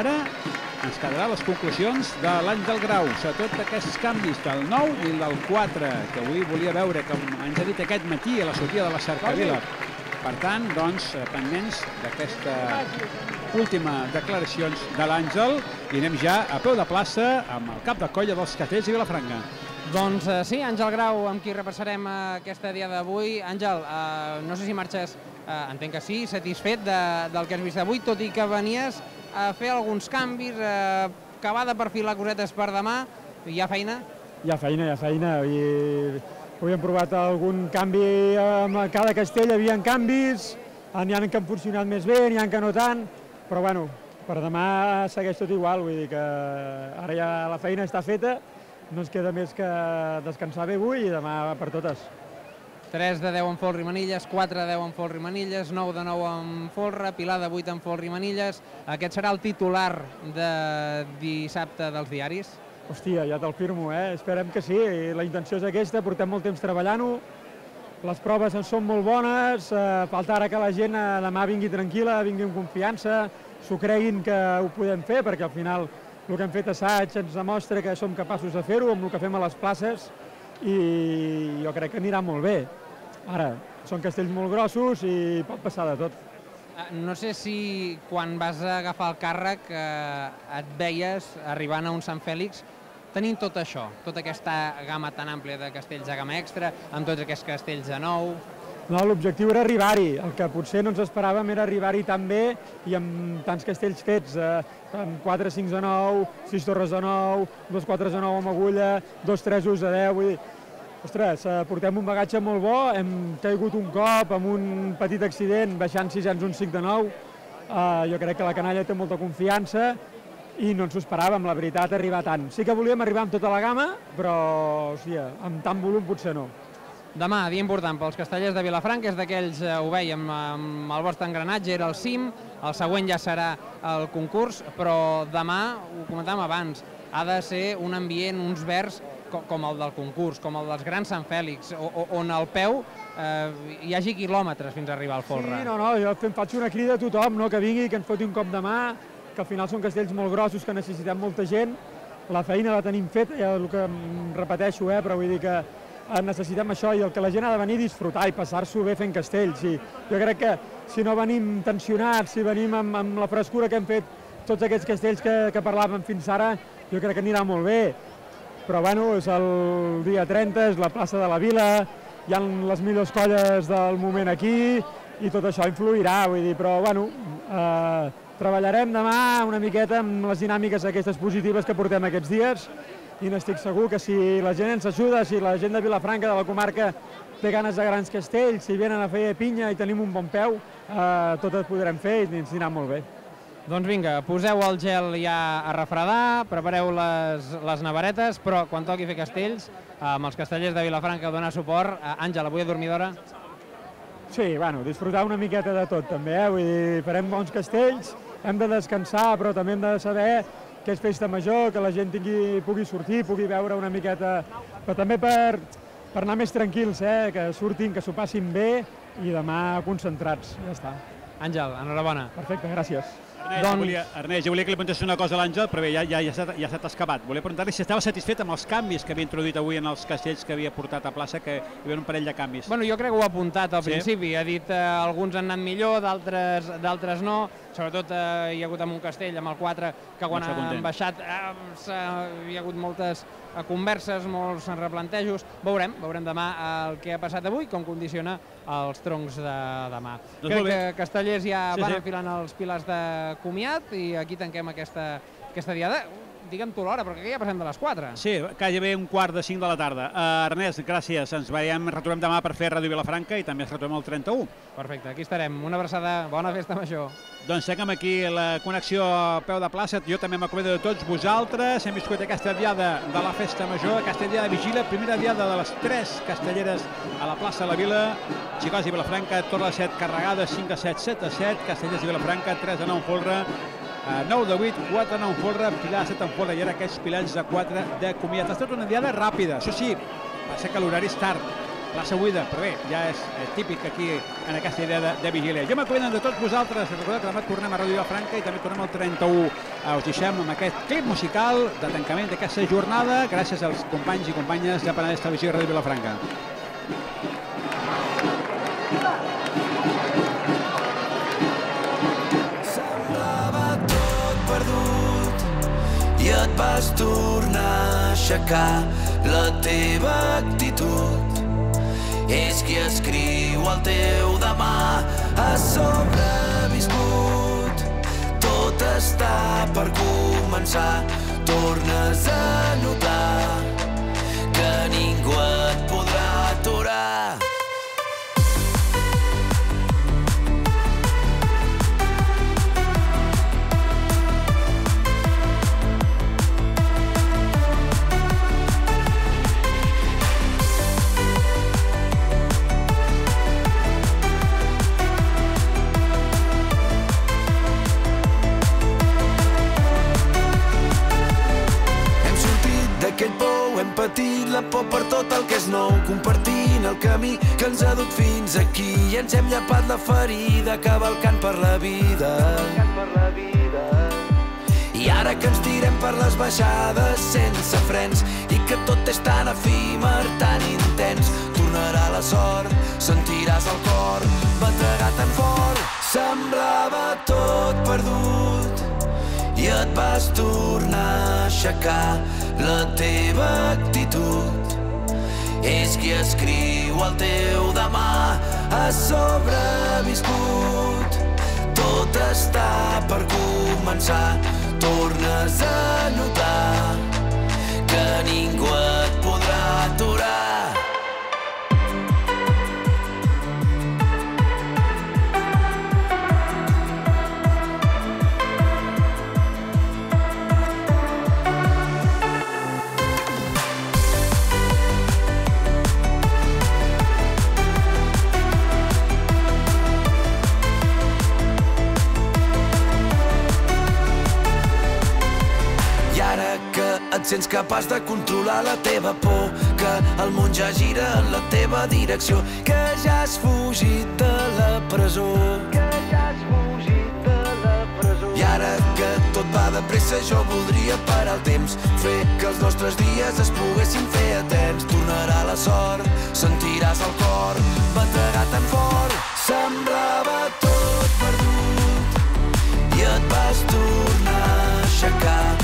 Ara ens quedarà les conclusions de l'any del grau, sobretot aquests canvis del 9 i del 4, que avui volia veure, com ens ha dit aquest matí a la sortida de la Cercavila. Per tant, doncs, pendents d'aquesta última declaracions de l'Àngel i anem ja a peu de plaça amb el cap de colla dels Castells i Vilafranca. Doncs eh, sí, Àngel Grau, amb qui repassarem eh, aquesta dia d'avui. Àngel, eh, no sé si marxes, eh, entenc que sí, satisfet de, del que has vist avui, tot i que venies a fer alguns canvis, eh, acabar de perfilar cosetes per demà. Hi ha feina? Hi ha feina, hi ha feina. I avui hem provat algun canvi amb cada castell, hi havia canvis, n'hi ha que han funcionat més bé, n'hi ha que no tant, però bueno, per demà segueix tot igual, vull dir que ara ja la feina està feta, no ens queda més que descansar bé avui i demà per totes. 3 de 10 en folre i manilles, 4 de 10 en folre i manilles, 9 de 9 en folre, Pilar de 8 en folre i manilles. Aquest serà el titular de dissabte dels diaris? Hòstia, ja te'l firmo, eh? Esperem que sí. La intenció és aquesta, portem molt temps treballant-ho, les proves en són molt bones, eh, falta ara que la gent eh, demà vingui tranquil·la, vingui amb confiança, s'ho creguin que ho podem fer, perquè al final el que hem fet assaig ens demostra que som capaços de fer-ho amb el que fem a les places i jo crec que anirà molt bé. Ara, són castells molt grossos i pot passar de tot. Eh, no sé si quan vas agafar el càrrec eh, et veies arribant a un Sant Fèlix tenint tot això, tota aquesta gamma tan àmplia de castells de gamma extra, amb tots aquests castells de nou... No, l'objectiu era arribar-hi. El que potser no ens esperàvem era arribar-hi tan bé i amb tants castells fets, eh, amb 4 5 de 9, 6 torres de 9, 2 4 de 9 amb agulla, 2 3 us de 10, vull dir, ostres, eh, portem un bagatge molt bo, hem caigut un cop amb un petit accident baixant 6 anys un 5 de 9, eh, jo crec que la canalla té molta confiança i no ens ho esperàvem, la veritat, arribar tant. Sí que volíem arribar amb tota la gamma, però, hòstia, amb tant volum potser no. Demà, dia important pels castellers de Vilafranca, és d'aquells, eh, ho veiem, amb el vostre engranatge, era el cim, el següent ja serà el concurs, però demà, ho comentàvem abans, ha de ser un ambient, uns verds com el del concurs, com el dels grans Sant Fèlix, on al peu eh, hi hagi quilòmetres fins a arribar al folre. Sí, no, no, jo faig una crida a tothom no, que vingui, que ens foti un cop de mà, que al final són castells molt grossos, que necessitem molta gent, la feina la tenim feta, ja el que repeteixo, eh, però vull dir que eh, necessitem això i el que la gent ha de venir a disfrutar i passar-s'ho bé fent castells. I jo crec que si no venim tensionats, si venim amb, amb la frescura que hem fet tots aquests castells que, que parlàvem fins ara, jo crec que anirà molt bé. Però bueno, és el dia 30, és la plaça de la Vila, hi ha les millors colles del moment aquí i tot això influirà, vull dir, però bueno, eh, treballarem demà una miqueta amb les dinàmiques aquestes positives que portem aquests dies i n'estic segur que si la gent ens ajuda, si la gent de Vilafranca, de la comarca, té ganes de grans castells, si venen a fer pinya i tenim un bon peu, eh, tot ho podrem fer i ens anirà molt bé. Doncs vinga, poseu el gel ja a refredar, prepareu les, les nevaretes, però quan toqui fer castells, amb els castellers de Vilafranca donar suport. Eh, Àngel, avui a dormir d'hora? Sí, bueno, disfrutar una miqueta de tot també, eh? vull dir, farem bons castells, hem de descansar, però també hem de saber que és festa major, que la gent tingui, pugui sortir, pugui veure una miqueta, però també per, per anar més tranquils, eh? que surtin, que s'ho passin bé i demà concentrats, ja està. Àngel, enhorabona. Perfecte, gràcies. Ernest, doncs... volia, Ernest, jo volia que li preguntessis una cosa a l'Àngel, però bé, ja, ja, ja s'ha ja escapat. Volia preguntar-li si estava satisfet amb els canvis que havia introduït avui en els castells que havia portat a plaça, que hi havia un parell de canvis. Bueno, jo crec que ho ha apuntat al Sí? principi. Ha dit eh, alguns han anat millor, d'altres no. Sobretot eh, hi ha hagut amb un castell, amb el 4, que quan han baixat eh, s'ha- hi ha hagut moltes converses, molts replantejos. Veurem, veurem demà el que ha passat avui, com condiciona els troncs de demà. Doncs Crec que Castellers ja Sí, van sí. enfilant els pilars de comiat i aquí tanquem aquesta, aquesta diada. Digue'm tu l'hora, crec que ja passem de les 4. Sí, gairebé un quart de 5 de la tarda. Uh, Ernest, gràcies. Ens veiem, retrobem demà per fer Ràdio Vilafranca i també ens retrobem el 31. Perfecte, aquí estarem. Una abraçada, bona festa major. Doncs seguim aquí la connexió a peu de plaça. Jo també m'acomiado de tots vosaltres. Hem viscut aquesta diada de la Festa Major, aquesta diada de vigília, primera diada de les tres castelleres a la plaça de la Vila. Xicòs i Vilafranca, Torre de 7 carregada, 5 a 7, 7 a 7. Castellers i Vilafranca, 3 a 9 en folre. Uh, 9 de 8, 4 a 9 en folre, Pilar 7 en folre i ara aquests pilars de 4 de comiat. Ha estat una diada ràpida, això sí, va ser que l'horari és tard, plaça buida, però bé, ja és eh, típic aquí en aquesta idea de, de vigília. Jo m'acomiado de tots vosaltres, recordeu que demà tornem a Ràdio Vilafranca i també tornem al 31. Eh, us deixem amb aquest clip musical de tancament d'aquesta jornada, gràcies als companys i companyes de Penedès Televisió i Ràdio Vilafranca. Semblava i et vas tornar a aixecar la teva actitud. És qui escriu el teu demà, has sobreviscut. Tot està per començar, tornes a notar hem patit la por per tot el que és nou, compartint el camí que ens ha dut fins aquí i ens hem llapat la ferida cavalcant per la vida. I ara que ens tirem per les baixades sense frens i que tot és tan efímer, tan intens, tornarà la sort, sentiràs el cor bategar tan fort. Semblava tot perdut i et vas tornar a aixecar la teva actitud. És qui escriu el teu demà, has sobreviscut. Tot està per començar, tornes a notar que ningú et podrà aturar. et sents capaç de controlar la teva por, que el món ja gira en la teva direcció, que ja has fugit de la presó. Que ja has fugit de la presó. I ara que tot va de pressa, jo voldria parar el temps, fer que els nostres dies es poguessin fer a temps. Tornarà la sort, sentiràs el cor, bategar tan fort, semblava tot perdut. I et vas tornar a aixecar